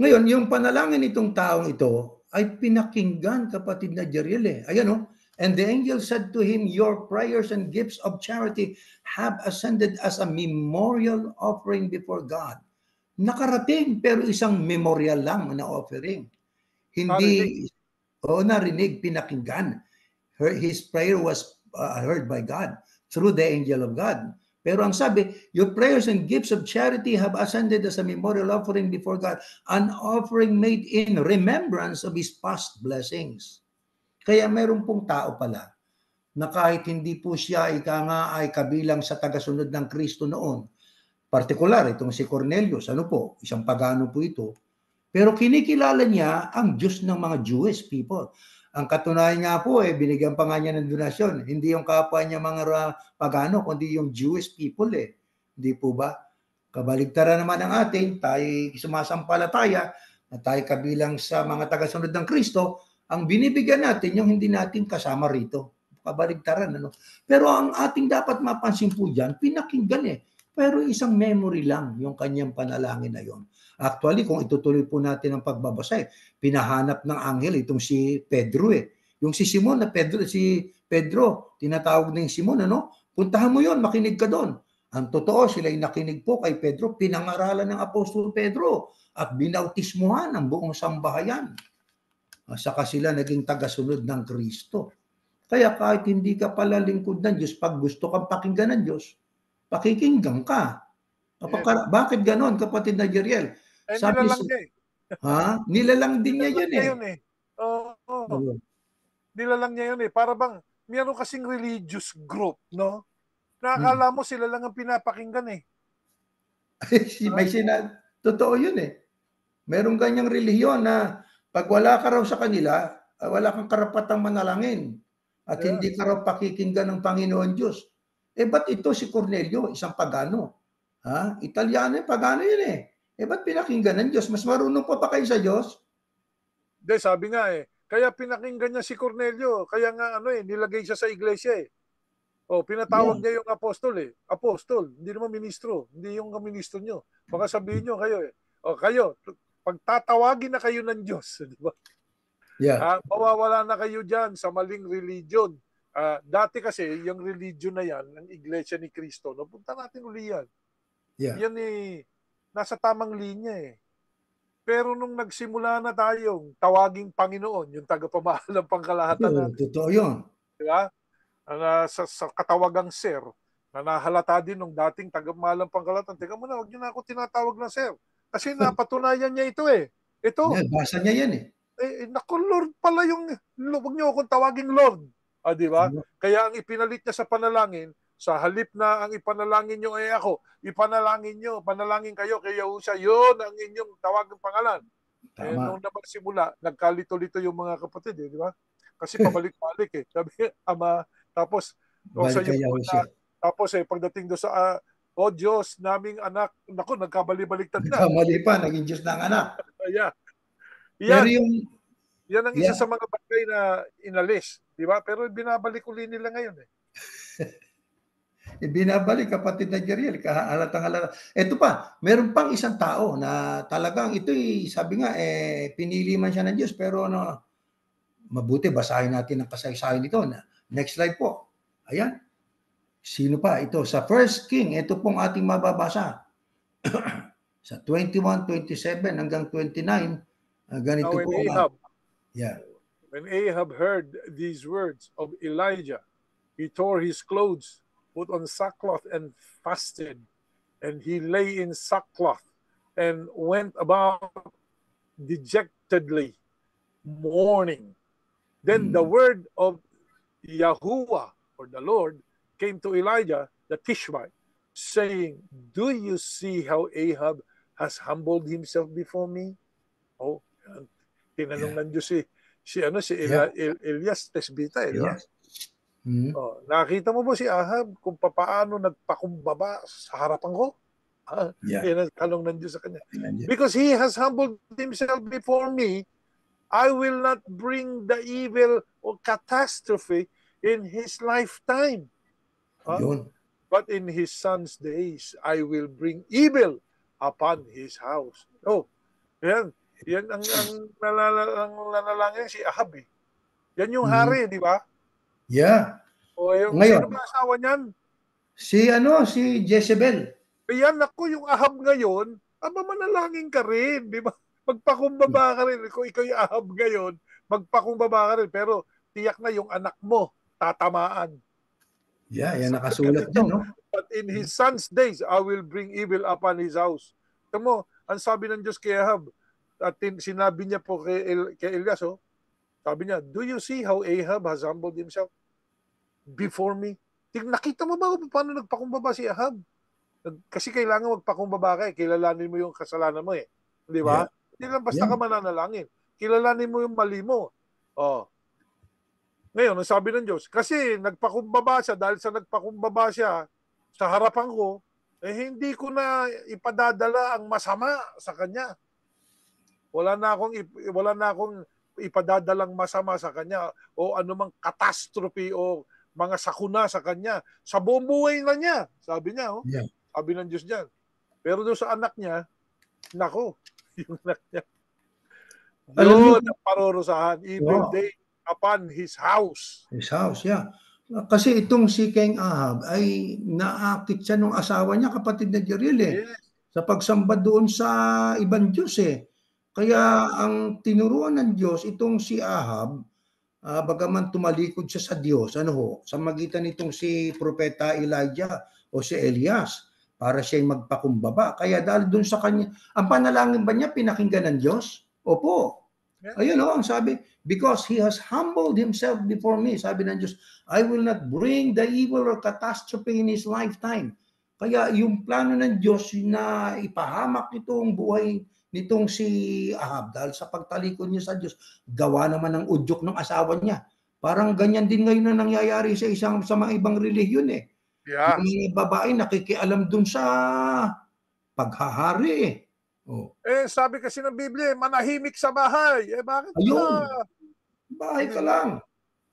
Ngayon, yung panalangin nitong taong ito ay pinakinggan kapatid na Jeriel eh. Ayan oh. And the angel said to him, Your prayers and gifts of charity have ascended as a memorial offering before God. Nakarating, pero isang memorial lang na offering. Hindi, o oh, narinig, pinakinggan. Her, his prayer was uh, heard by God through the angel of God. Pero ang sabi, your prayers and gifts of charity have ascended as a memorial offering before God, an offering made in remembrance of His past blessings. Kaya meron pong tao pala na kahit hindi po siya ika nga ay kabilang sa tagasunod ng Kristo noon, partikular itong si Cornelius, ano po, isang pagano po ito, pero kinikilala niya ang Diyos ng mga Jewish people. Ang katunayan nga po, eh, binigyan pa nga niya ng donasyon. Hindi yung kapwa niya mga pagano, kundi yung Jewish people eh. Hindi po ba? Kabaligtaran naman ang atin, tayo sumasampalataya, na tayo kabilang sa mga tagasunod ng Kristo, ang binibigyan natin yung hindi natin kasama rito. Kabaligtaran, ano? Pero ang ating dapat mapansin po dyan, pinakinggan eh. Pero isang memory lang yung kanyang panalangin na yon. Actually, kung itutuloy po natin ang pagbabasa, eh, pinahanap ng anghel itong si Pedro eh. Yung si Simon na Pedro, si Pedro, tinatawag na yung Simon, ano? Puntahan mo yon, makinig ka doon. Ang totoo, sila ay nakinig po kay Pedro, pinangaralan ng Apostol Pedro at binautismuhan ang buong sambahayan. Saka sila naging tagasunod ng Kristo. Kaya kahit hindi ka pala lingkod ng Diyos, pag gusto kang pakinggan ng Diyos, pakikinggan ka. Kapag, bakit ganon, kapatid na Jeriel? Eh, Sabi nilalang niya eh. Ha? Nilalang din niya yun eh. Yun eh. Oo. Oh, oh. Nilalang niya yun eh. Para bang, meron kasing religious group, no? Nakakala hmm. mo sila lang ang pinapakinggan eh. May sina, totoo yun eh. Merong ganyang relihiyon na pag wala ka raw sa kanila, ah, wala kang karapatang manalangin at yeah. hindi ka raw pakikinggan ng Panginoon Diyos. Eh ba't ito si Cornelio, isang pagano? Ha? Italiano, pagano yun eh. Eh, ba't pinakinggan ng Diyos? Mas marunong pa ba kayo sa Diyos? Hindi, sabi nga eh. Kaya pinakinggan niya si Cornelio. Kaya nga ano eh, nilagay siya sa iglesia eh. O, pinatawag yeah. niya yung apostol eh. Apostol, hindi naman ministro. Hindi yung ministro nyo. Baka sabihin nyo kayo eh. O, kayo, pagtatawagin na kayo ng Diyos. Di ba? Yeah. Uh, mawawala na kayo dyan sa maling religion. Uh, dati kasi, yung religion na yan, ng iglesia ni Kristo, napunta natin uli yan. Yeah. Yan eh, nasa tamang linya eh. Pero nung nagsimula na tayong tawaging Panginoon, yung tagapamahalang pangkalahatan natin. Totoo yun. Di ba? Uh, sa, sa katawagang sir, na nahalata din nung dating tagapamahalang pangkalahatan. Teka muna, huwag niyo na ako tinatawag na sir. Kasi napatunayan niya ito eh. Ito. Yeah, basa niya yan eh. Eh, naku, Lord pala yung, huwag niyo akong tawaging Lord. Ah, di ba? Yeah. Kaya ang ipinalit niya sa panalangin, sa halip na ang ipanalangin nyo ay ako, ipanalangin nyo, panalangin kayo kay Yahusha, yun ang inyong tawagang pangalan. Tama. Eh, nung simula, nagkalito-lito yung mga kapatid, eh, di ba? Kasi pabalik-balik eh. Sabi, ama, tapos, o sa iyo na, tapos eh, pagdating do sa, uh, o Diyos, naming anak, naku, nagkabali-baliktad na. Nagkamali pa, naging Diyos ng anak. yeah. Yan, Pero yung, yan ang isa yeah. sa mga bagay na inalis, di ba? Pero binabalik uli nila ngayon eh. Ibinabalik kapatid na Jeriel, kahalatang halata. Ito pa, meron pang isang tao na talagang ito'y sabi nga, eh, pinili man siya ng Diyos, pero ano, mabuti basahin natin ang kasaysayan nito. Na, next slide po. Ayan. Sino pa? Ito, sa First King, ito pong ating mababasa. sa 21, 27 hanggang 29, uh, ganito Now, po. Ahab, yeah. When Ahab heard these words of Elijah, he tore his clothes put on sackcloth and fasted, and he lay in sackcloth and went about dejectedly mourning. Then the Mm. word of Yahuwah or the Lord came to Elijah the Tishbite, saying, Do you see how Ahab has humbled himself before me? Oh, tinanong ng Diyos si, si, ano, si Ela, El- Elias Tesbita. Eh, di ba? Yes. Mm. Oh, nakita mo ba si Ahab kung papaano nagpakumbaba sa harapan ko? Ah, Yeah. yan ang tanong ng Diyos sa kanya. Because he has humbled himself before me, I will not bring the evil or catastrophe in his lifetime. Ah, Yun. but in his son's days, I will bring evil upon his house. Oh, yan. Yan ang, ang, nalala- ang nanalangin si Ahab eh. Yan yung Mhm. hari, di ba? Yeah. O yung Ngayon. sino ba asawa niyan? Si ano, si Jezebel. Ayan, ako yung Ahab ngayon, aba manalangin ka rin, di ba? Magpakumbaba ka rin. Kung ikaw yung Ahab ngayon, magpakumbaba ka rin. Pero tiyak na yung anak mo, tatamaan. Yeah, yan nakasulat dyan, no? But in his son's days, I will bring evil upon his house. Ito mo, ang sabi ng Diyos kay Ahab, at sinabi niya po kay, El, kay Elias, oh, sabi niya, do you see how Ahab has humbled himself before me? Ting- Nakita mo ba kung paano nagpakumbaba si Ahab? Nag- Kasi kailangan magpakumbaba ka eh. Kilalanin mo yung kasalanan mo eh. Di ba? Hindi lang basta Yeah. ka mananalangin. Kilalanin mo yung mali mo. Oh. Ngayon, ang sabi ng Diyos, kasi nagpakumbaba siya, dahil sa nagpakumbaba siya sa harapan ko, eh hindi ko na ipadadala ang masama sa kanya. Wala na akong ip- wala na akong ipadadalang masama sa kanya o anumang catastrophe o mga sakuna sa kanya. Sa buong buhay na niya, sabi niya. Oh. Yeah. Sabi ng Diyos diyan. Pero doon sa anak niya, nako, yung anak niya. Alam Yun ang parurusahan. Evil Wow. day upon his house. His house, yeah. Kasi itong si King Ahab ay naakit siya nung asawa niya, kapatid na Jeriel eh. Yes. Sa pagsamba doon sa ibang Diyos eh. Kaya ang tinuruan ng Diyos, itong si Ahab, ah, bagaman tumalikod siya sa Diyos, ano ho, sa magitan nitong si Propeta Elijah o si Elias, para siya magpakumbaba. Kaya dahil doon sa kanya, ang panalangin ba niya pinakinggan ng Diyos? Opo. Ayun o, ang sabi, because he has humbled himself before me, sabi ng Diyos, I will not bring the evil or catastrophe in his lifetime. Kaya yung plano ng Diyos na ipahamak itong buhay nitong si Ahab dahil sa pagtalikod niya sa Diyos, gawa naman ng udyok ng asawa niya. Parang ganyan din ngayon na nangyayari sa isang sa mga ibang relihiyon eh. Yeah. Yung babae nakikialam dun sa paghahari eh. Oh, Eh, sabi kasi ng Biblia, manahimik sa bahay. Eh, bakit Ayun. ka? bahay ka lang.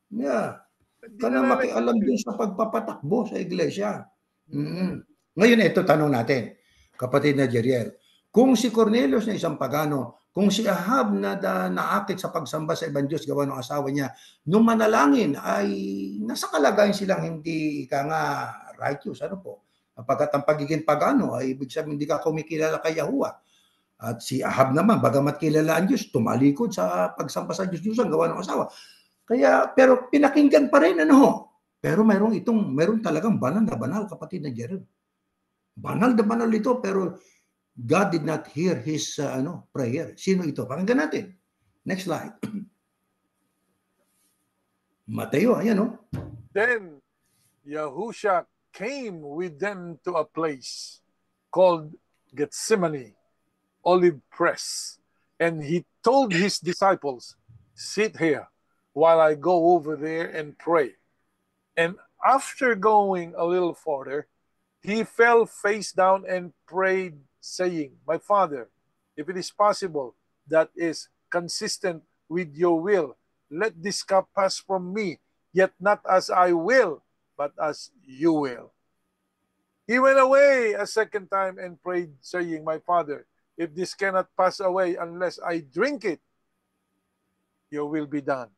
Yeah. Hindi Ka na makialam dun sa pagpapatakbo sa iglesia. Mm. Ngayon, ito tanong natin, kapatid na Jeriel. Kung si Cornelius na isang pagano, kung si Ahab na da, naakit sa pagsamba sa ibang Diyos gawa ng asawa niya, nung manalangin ay nasa kalagayan silang hindi ka nga righteous. Ano po? Pagkat ang pagiging pagano ay ibig sabihin hindi ka kumikilala kay Yahuwah. At si Ahab naman, bagamat kilala ang Diyos, tumalikod sa pagsamba sa Diyos Diyos ang gawa ng asawa. Kaya, pero pinakinggan pa rin, ano ho? Pero mayroong itong, mayroong talagang banal na banal, kapatid na Jared. Banal na banal ito, pero God did not hear his uh, ano prayer. Sino ito? Pakinggan natin. Next slide. Mateo, ayan oh. Then Yahusha came with them to a place called Gethsemane, olive press, and he told his disciples, Sit here while I go over there and pray. And after going a little further, he fell face down and prayed, saying, My Father, if it is possible, that is consistent with your will, let this cup pass from me, yet not as I will, but as you will. He went away a second time and prayed, saying, My Father, if this cannot pass away unless I drink it, your will be done.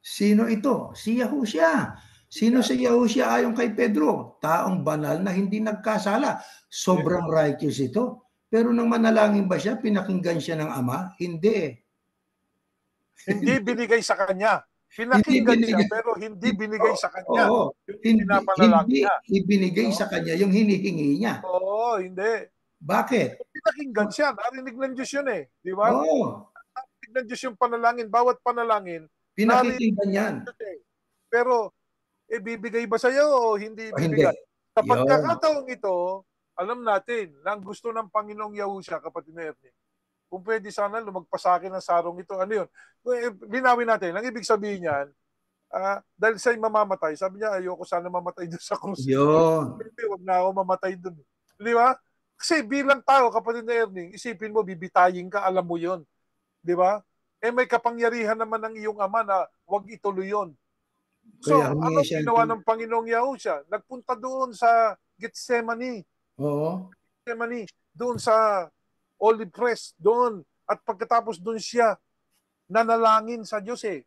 Sino ito? Si Yahushua. Sino si Yahushua ayon kay Pedro? Taong banal na hindi nagkasala. Sobrang righteous ito. Pero nang manalangin ba siya, pinakinggan siya ng Ama? Hindi eh. Hindi binigay sa kanya. Pinakinggan Hindi siya binigay. pero hindi binigay sa kanya. Oo, Yung hindi, hindi niya. ibinigay No? sa kanya yung hinihingi niya. Oo, hindi. Bakit? Pinakinggan siya. Narinig ng Diyos yun eh. Di ba? Oo, Narinig ng Diyos yung panalangin. Bawat panalangin. pinakikinggan yan. Eh. Pero, eh, bibigay ba sa'yo o hindi O hindi. bibigay? Sa Yun. pagkakataong ito, alam natin na ang gusto ng Panginoong Yahusha, kapatid na Ernie, kung pwede sana lumagpas sa akin ang sarong ito, ano yun? Eh, Linawin natin. Ang ibig sabihin niyan, ah, dahil siya'y mamamatay, sabi niya, ayoko sana mamatay doon sa krus. Yun. Hindi, wag na ako mamatay doon. Di ba? Kasi bilang tao, kapatid na Ernie, isipin mo, bibitayin ka, alam mo yon Di ba? Eh may kapangyarihan naman ng iyong ama na wag ituloy yon. So, Kaya ano ginawa ng Panginoong Yahusha? Nagpunta doon sa Gethsemane, Oo. Gethsemane, doon sa Olive Press, doon. At pagkatapos doon siya, nanalangin sa Diyos eh.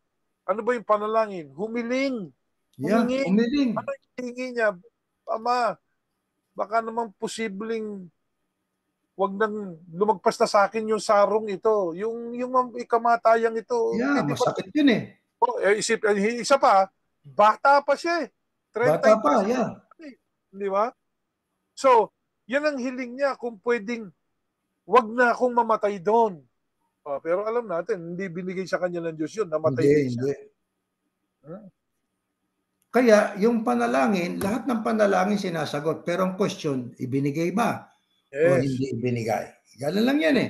Ano ba yung panalangin? Humiling. Yeah, Humingi. umiling. Ano yung hingi niya? Ama, baka naman posibleng wag nang lumagpas na sa akin yung sarong ito. Yung yung ikamatayang ito. Yeah, Hindi masakit yun eh. Oh, eh, isip, eh, isa pa, bata pa siya eh. 30 Bata pa, yeah. Di ba? So, yan ang hiling niya kung pwedeng wag na akong mamatay doon. Oh, pero alam natin, hindi binigay sa kanya ng Diyos yun. Namatay Hindi, siya. hindi. Hmm? Kaya yung panalangin, lahat ng panalangin sinasagot. Pero ang question, ibinigay ba Yes. hindi ibinigay? Ganun lang yan eh.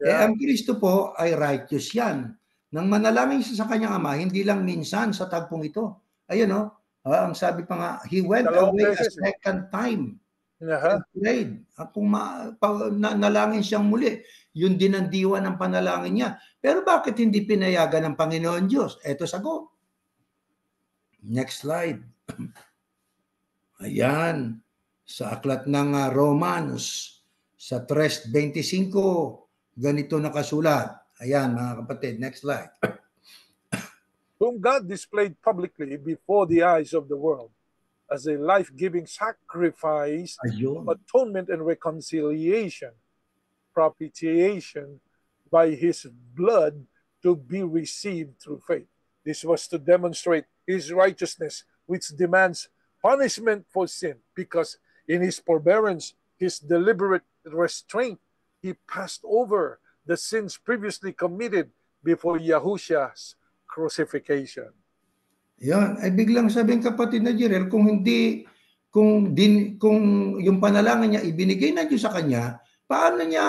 Eh, Yeah. ang Kristo po ay righteous yan. Nang manalangin siya sa kanyang ama, hindi lang minsan sa tagpong ito. Ayun oh, ah, ang sabi pa nga, he went Dalawang away a beses, eh. second time and prayed. Ah, Kung ma, pa, na, nalangin siyang muli, yun din ang diwa ng panalangin niya. Pero bakit hindi pinayagan ng Panginoon Diyos? Eto sagot. Next slide. Ayan. Sa aklat ng ah, Romans, sa 3.25, ganito nakasulat. Ayan, mga kapatid. Next slide. whom God displayed publicly before the eyes of the world as a life-giving sacrifice Ayun. of atonement and reconciliation, propitiation by his blood to be received through faith. This was to demonstrate his righteousness, which demands punishment for sin, because in his forbearance, his deliberate restraint, he passed over the sins previously committed before Yahusha's crucifixion. Yan, ay biglang sabihin kapatid na Jirel, kung hindi, kung din, kung yung panalangin niya ibinigay na Diyos sa kanya, paano niya,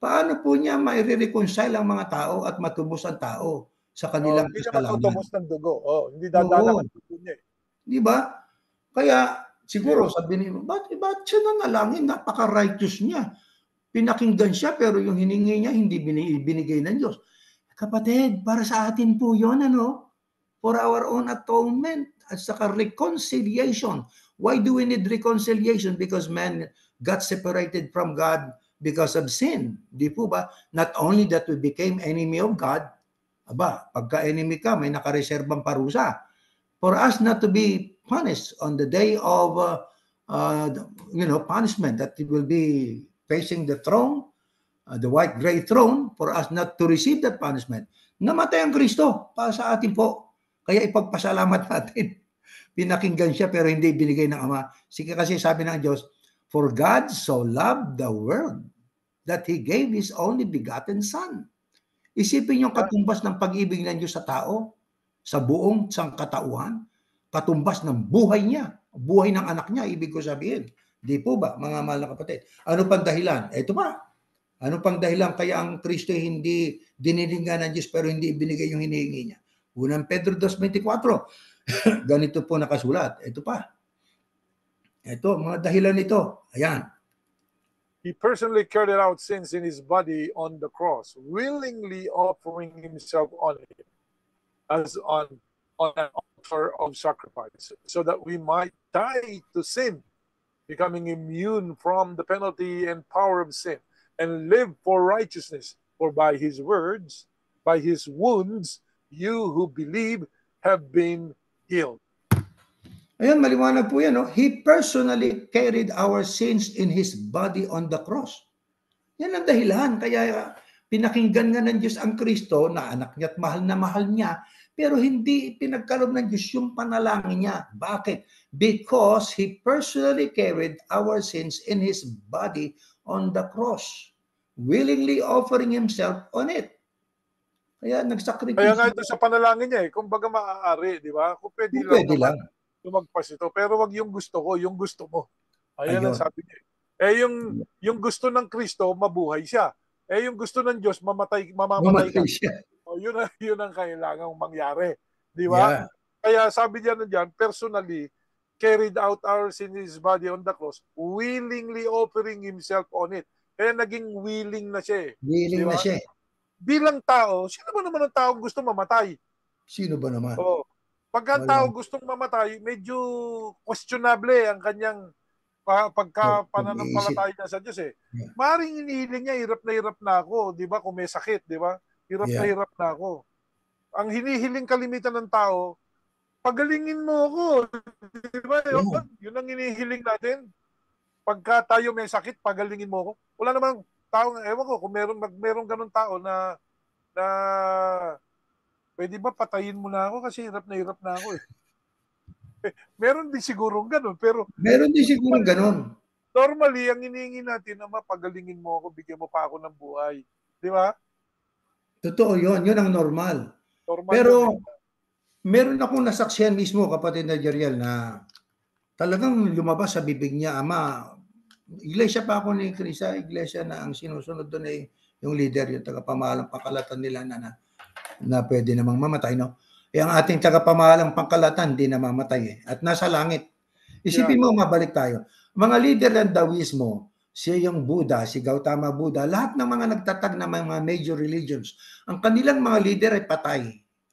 paano po niya mai-reconcile ang mga tao at matubos ang tao sa Oh, kanilang hindi naman kasalanan? ng dugo. Oh, hindi dadala Oo. ng dugo niya. eh. Di ba? Kaya siguro sabi niyo, ba't, ba't siya nanalangin? Napaka-righteous niya. Pinakinggan siya pero yung hiningi niya hindi bini- binigay ng Diyos. Kapatid, para sa atin po yon ano? For our own atonement at saka reconciliation. Why do we need reconciliation? Because man got separated from God because of sin. Di po ba? Not only that we became enemy of God, aba, pagka-enemy ka, may nakareserbang parusa for us not to be punished on the day of uh, uh, you know punishment that will be facing the throne uh, the white gray throne for us not to receive that punishment. Namatay ang Kristo para sa atin po. Kaya ipagpasalamat natin. Pinakinggan siya pero hindi binigay ng Ama. Sige kasi sabi ng Diyos for God so loved the world that He gave His only begotten Son. Isipin yung katumbas ng pag-ibig ng Diyos sa tao sa buong sangkatauhan, katumbas ng buhay niya, buhay ng anak niya, ibig ko sabihin. Di po ba, mga mahal na kapatid? Ano pang dahilan? Ito pa. Ano pang dahilan kaya ang Kristo hindi dinilingan ng Diyos pero hindi ibinigay yung hinihingi niya? Unang Pedro 2.24, ganito po nakasulat. Ito pa. Ito, mga dahilan ito. Ayan. He personally carried out sins in his body on the cross, willingly offering himself on it as on on an altar of sacrifice, so that we might die to sin, becoming immune from the penalty and power of sin, and live for righteousness. For by his words, by his wounds, you who believe have been healed. Ayan, maliwanag po yan. No? He personally carried our sins in His body on the cross. Yan ang dahilan. Kaya pinakinggan nga ng Diyos ang Kristo na anak niya at mahal na mahal niya, pero hindi pinagkaloob ng Diyos yung panalangin niya. Bakit? Because He personally carried our sins in His body on the cross, willingly offering Himself on it. Kaya nagsakripisyo. Kaya nga ito sa panalangin niya eh, kung baga maaari, di ba? Kung pwede, Kung pwede lang, lang. lumagpas ito. Pero wag yung gusto ko, yung gusto mo. Ayan Ayun. ang sabi niya. Eh yung, yung gusto ng Kristo, mabuhay siya. Eh yung gusto ng Diyos, mamatay, mamamatay ka. O, yun, ang, yun ang kailangang mangyari. Di ba? Yeah. Kaya sabi niya na dyan, personally, carried out our sin in His body on the cross, willingly offering Himself on it. Kaya naging willing na siya eh. Willing Di ba? na siya. eh. Bilang tao, sino ba naman ang taong gusto mamatay? Sino ba naman? Oo. Pagka ang Wala. tao gustong mamatay, medyo questionable ang kanyang pa, pagka Oh, pananampalataya niya sa Diyos eh. Yeah. Maring inihiling niya, hirap na hirap na ako, di ba? Kung may sakit, di ba? Hirap na Yeah. hirap na ako. Ang hinihiling kalimitan ng tao, pagalingin mo ako. Di ba? Yeah. yun ang hinihiling natin. Pagka tayo may sakit, pagalingin mo ako. Wala namang tao, ewan ko, kung meron, mag, meron ganun tao na na pwede ba patayin mo na ako kasi hirap na hirap na ako eh. meron din siguro ganun, pero Meron din siguro ganun. normally, ang hinihingi natin na mapagalingin mo ako, bigyan mo pa ako ng buhay. Di ba? Totoo yun. Yun ang normal. Normal Pero eh. meron akong nasaksiyan mismo, kapatid na Jeriel, na talagang lumabas sa bibig niya, Ama, iglesia pa ako ni Krisa, iglesia na ang sinusunod doon ay yung leader, yung tagapamahalang pangkalatan nila na, na, na pwede namang mamatay, no? Eh, ang ating tagapamahalang pangkalatan, di na mamatay eh. At nasa langit. Isipin mo, mabalik tayo. Mga leader ng Dawismo, siya yung Buddha, si Gautama Buddha, lahat ng mga nagtatag ng mga major religions, ang kanilang mga leader ay patay.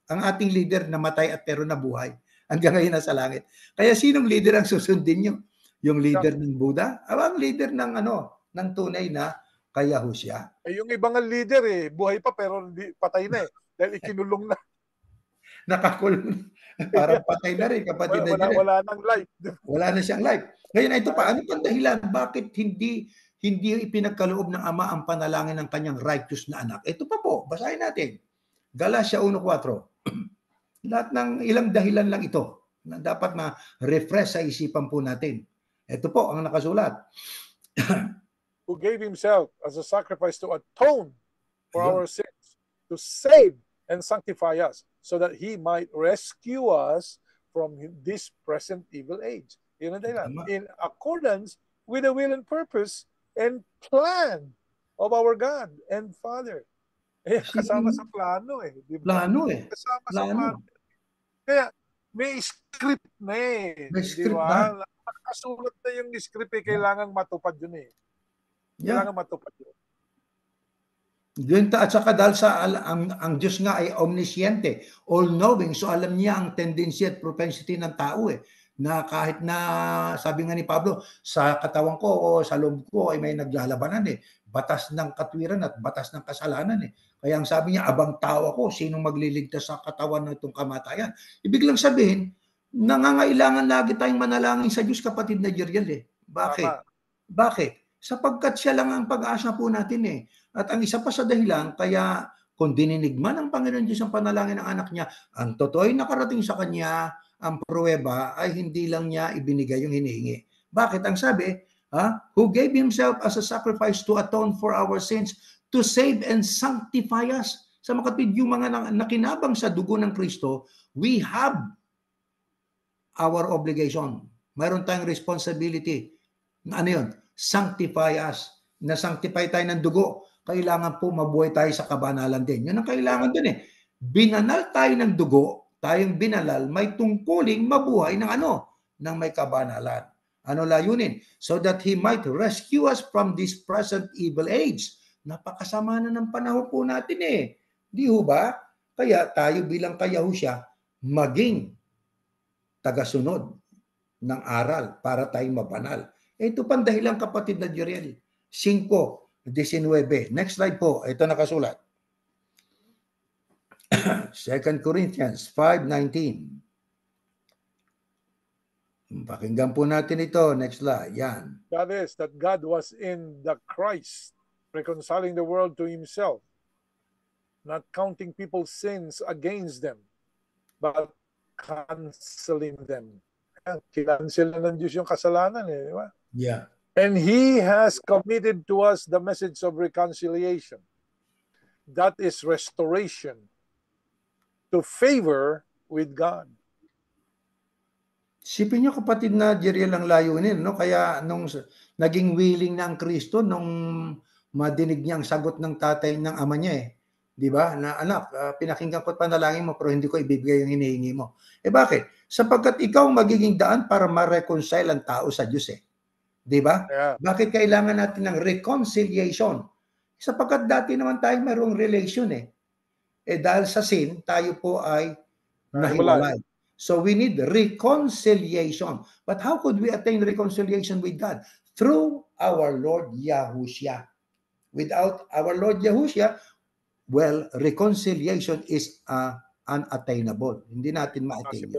Ang ating leader namatay at pero nabuhay. Hanggang ngayon nasa langit. Kaya sinong leader ang susundin nyo? Yung leader ng Buddha? O ang leader ng ano, ng tunay na kaya ho siya. Eh, yung ibang leader eh, buhay pa pero patay na eh. Dahil ikinulong na. Nakakulong. Parang patay na rin, kapatid Wala, na wala, wala nang life. Wala na siyang life. Ngayon, ito pa, ano pang dahilan? Bakit hindi hindi ipinagkaloob ng Ama ang panalangin ng kanyang righteous na anak? Ito pa po, basahin natin. Galatia 1.4. Lahat ng ilang dahilan lang ito na dapat ma-refresh sa isipan po natin. Ito po ang nakasulat. Who gave himself as a sacrifice to atone for Ayun. our sins, to save and sanctify us, so that he might rescue us from this present evil age. Yun ang dahilan. In accordance with the will and purpose and plan of our God and Father. Eh, kasama sa plano eh. Di ba? Plano eh. Kasama sa Plano. plano. Kaya may script na eh. May script ba? Nakasulat na yung script eh. Kailangan matupad yun eh. Yeah. Kailangan matupad yun. Yun ta, at saka dahil sa ang, ang Diyos nga ay omnisciente, all-knowing, so alam niya ang tendency at propensity ng tao eh, na kahit na, sabi nga ni Pablo, sa katawan ko o sa loob ko ay may naglalabanan eh, batas ng katwiran at batas ng kasalanan eh. Kaya ang sabi niya, abang tao ako, sinong magliligtas sa katawan ng itong kamatayan? Ibig lang sabihin, nangangailangan lagi tayong manalangin sa Diyos, kapatid na Jeriel eh. Bakit? Tama. Bakit? Sapagkat siya lang ang pag-asa po natin eh. At ang isa pa sa dahilan, kaya kung dininig man ng Panginoon Diyos ang panalangin ng anak niya, ang totoo'y nakarating sa kanya, ang pruweba ay hindi lang niya ibinigay yung hinihingi. Bakit? Ang sabi, ha? who gave himself as a sacrifice to atone for our sins, to save and sanctify us. Sa makatwid, yung mga na- nakinabang sa dugo ng Kristo, we have our obligation. Mayroon tayong responsibility. Ano yun? Sanctify us. Na sanctify tayo ng dugo. Kailangan po mabuhay tayo sa kabanalan din. Yun ang kailangan dun eh. Binanal tayo ng dugo, tayong binalal, may tungkuling mabuhay ng ano? Ng may kabanalan. Ano layunin? So that He might rescue us from this present evil age. Napakasama na ng panahon po natin eh. Di ho ba? Kaya tayo bilang kayahusya, maging tagasunod ng aral para tayong mabanal. Ito pang dahilan kapatid na Jeriel. 5.19. Next slide po. Ito nakasulat. 2 Corinthians 5.19. Pakinggan po natin ito. Next slide. Yan. That is, that God was in the Christ, reconciling the world to himself, not counting people's sins against them, but canceling them. Kinansel na ng Diyos yung kasalanan eh, di ba? Yeah. And He has committed to us the message of reconciliation. That is restoration to favor with God. Sipin niyo kapatid na Jeriel ang layunin, no? Kaya nung naging willing na ang Kristo nung madinig niya ang sagot ng tatay ng ama niya eh. 'Di ba? Na anak, ah, pinakinggan ko panalangin mo pero hindi ko ibibigay yung hinihingi mo. Eh bakit? Sapagkat ikaw ang magiging daan para ma-reconcile ang tao sa Diyos eh. 'Di ba? Yeah. Bakit kailangan natin ng reconciliation? Sapagkat dati naman tayo mayroong relation eh. Eh dahil sa sin, tayo po ay nahiwalay. So we need reconciliation. But how could we attain reconciliation with God? Through our Lord Yahushua. Without our Lord Yahushua, well, reconciliation is uh, unattainable. Hindi natin ma-attain.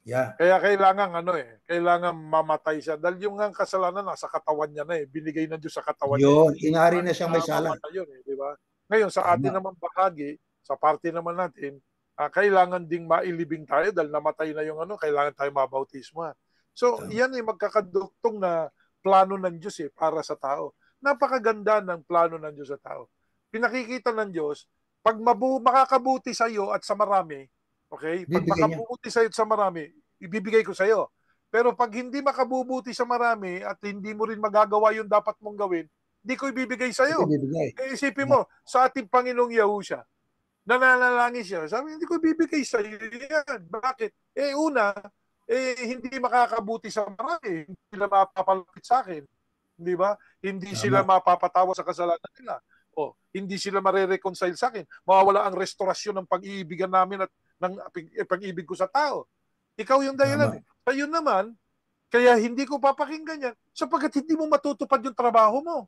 Yeah. Kaya kailangan ano eh, kailangan mamatay siya. Dahil yung nga kasalanan nasa katawan niya na eh. Binigay ng Diyos sa katawan Yun, niya. inari na siyang may Kaya sala. Yun, eh, di ba? Ngayon, sa atin naman bahagi, sa parte naman natin, ah, kailangan ding mailibing tayo dahil namatay na yung ano, kailangan tayo mabautismo. So, Tama. yan ay magkakaduktong na plano ng Diyos eh, para sa tao. Napakaganda ng plano ng Diyos sa tao. Pinakikita ng Diyos, pag mabu makakabuti sa iyo at sa marami, okay? Pag Bibigay niya. makabuti sa iyo at sa marami, ibibigay ko sa iyo. Pero pag hindi makabubuti sa marami at hindi mo rin magagawa yung dapat mong gawin, hindi ko ibibigay sa iyo. Ito bibigay. Eh, isipin mo, sa ating Panginoong Yahusha, nananalangin siya. Sabi, hindi ko bibigay sa iyo yan. Bakit? Eh, una, eh, hindi makakabuti sa marami. Hindi sila mapapalapit sa akin. Di ba? Hindi Tama. sila mapapatawa sa kasalanan nila. O, hindi sila mare-reconcile sa akin. Mawawala ang restorasyon ng pag-iibigan namin at ng eh, pag-ibig ko sa tao. Ikaw yung dahilan. Eh. Sa naman, kaya hindi ko papakinggan yan sapagkat hindi mo matutupad yung trabaho mo.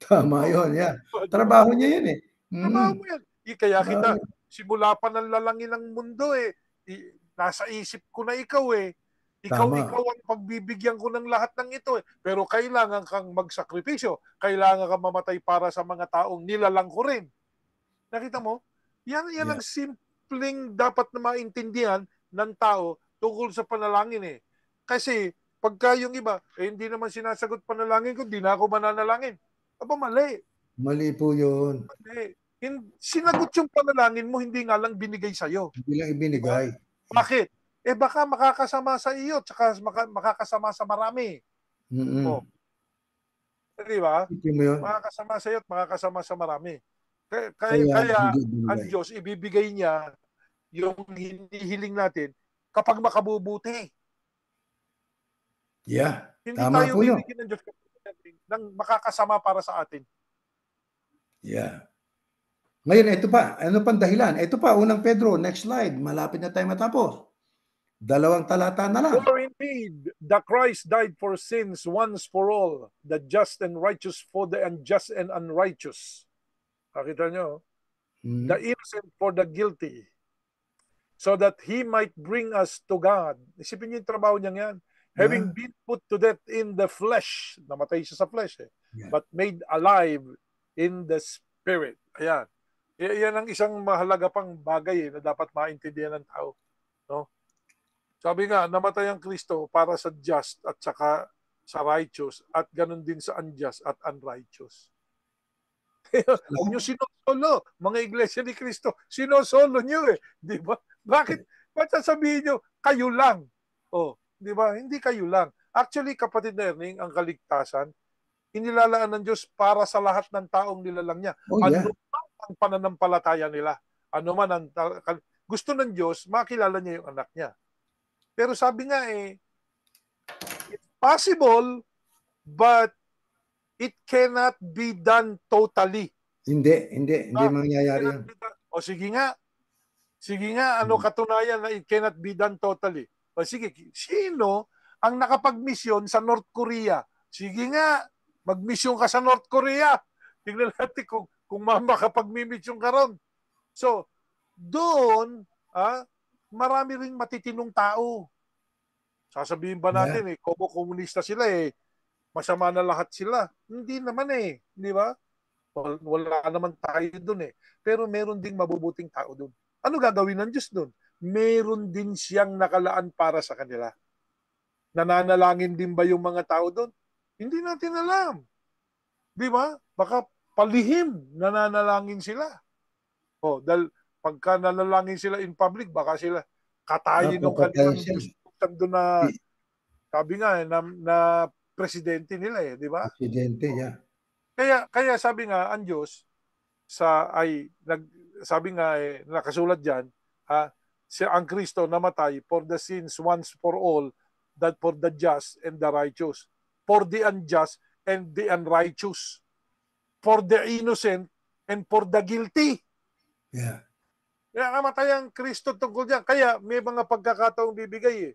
Tama yun. Yeah. Trabaho niya yun eh. Mm. Trabaho mo yan. Eh, Kaya kita, simula pa ng lalangin ng mundo eh. I- nasa isip ko na ikaw eh. Ikaw, Tama. ikaw ang pagbibigyan ko ng lahat ng ito eh. Pero kailangan kang magsakripisyo. Kailangan kang mamatay para sa mga taong nilalang ko rin. Nakita mo? Yan, yan Yeah. ang simpleng dapat na maintindihan ng tao tungkol sa panalangin eh. Kasi pagka yung iba, eh, hindi naman sinasagot panalangin ko, hindi na ako mananalangin. Aba, mali. Mali po yun. Hindi. Hin- Sinagot yung panalangin mo, hindi nga lang binigay sa'yo. Hindi lang ibinigay. Bakit? Eh baka makakasama sa iyo, tsaka maka, makakasama sa marami. Mm-mm. Oh. Di ba? Makakasama sa iyo at makakasama sa marami. Kaya, Kaya, kaya, ang. Diyos, ibibigay niya yung hinihiling natin kapag makabubuti. Yeah. Hindi Tama tayo po yun. ng Diyos ng makakasama para sa atin. Yeah. Ngayon, ito pa. Ano pang dahilan? Ito pa, unang Pedro. Next slide. Malapit na tayo matapos. Dalawang talata na lang. For indeed, the Christ died for sins once for all, the just and righteous for the unjust and unrighteous. Nakita nyo? Mm. The innocent for the guilty. So that he might bring us to God. Isipin niyo yung trabaho niya yan. Having been put to death in the flesh. Namatay siya sa flesh eh. Yeah. But made alive in the spirit. Ayan. Yan ang isang mahalaga pang bagay eh, na dapat maintindihan ng tao. No? Sabi nga, namatay ang Kristo para sa just at saka sa righteous at ganun din sa unjust at unrighteous. Huwag nyo sinosolo, mga iglesia ni Kristo. Sinosolo nyo eh. Di ba? Bakit? Ba't sasabihin nyo, kayo lang? Oh, di ba? Hindi kayo lang. Actually, kapatid na Erning, ang kaligtasan, inilalaan ng Diyos para sa lahat ng taong nilalang niya. Oh, yeah. Ano man ang pananampalataya nila. Ano man ang gusto ng Diyos, makilala niya yung anak niya. Pero sabi nga eh, it's possible, but it cannot be done totally. Hindi, hindi. Hindi Ah, mangyayari done. O sige nga. Sige nga, ano Hmm. katunayan na it cannot be done totally? O sige, sino ang nakapag-mission sa North Korea? Sige nga, mag-mission ka sa North Korea. Tingnan natin kung, kung ma- makapag-mission ka ron. So, doon, ah, marami ring matitinong tao. Sasabihin ba natin eh, komo komunista sila eh, masama na lahat sila. Hindi naman eh, di ba? Wal- Wala naman tayo dun eh. Pero meron ding mabubuting tao dun. Ano gagawin ng Diyos dun? Meron din siyang nakalaan para sa kanila. Nananalangin din ba yung mga tao dun? Hindi natin alam. Di ba? Baka palihim nananalangin sila. O, dahil pagka nanalangin sila in public, baka sila katayin ng kanilang gusto doon na sabi nga eh, na, na presidente nila eh, di ba? Presidente, yeah. Kaya kaya sabi nga ang Diyos sa ay nag sabi nga eh, nakasulat diyan, ha, si ang Kristo namatay for the sins once for all, that for the just and the righteous, for the unjust and the unrighteous, for the innocent and for the guilty. Yeah. Kaya namatay ang Kristo tungkol diyan. Kaya may mga pagkakataong bibigay eh.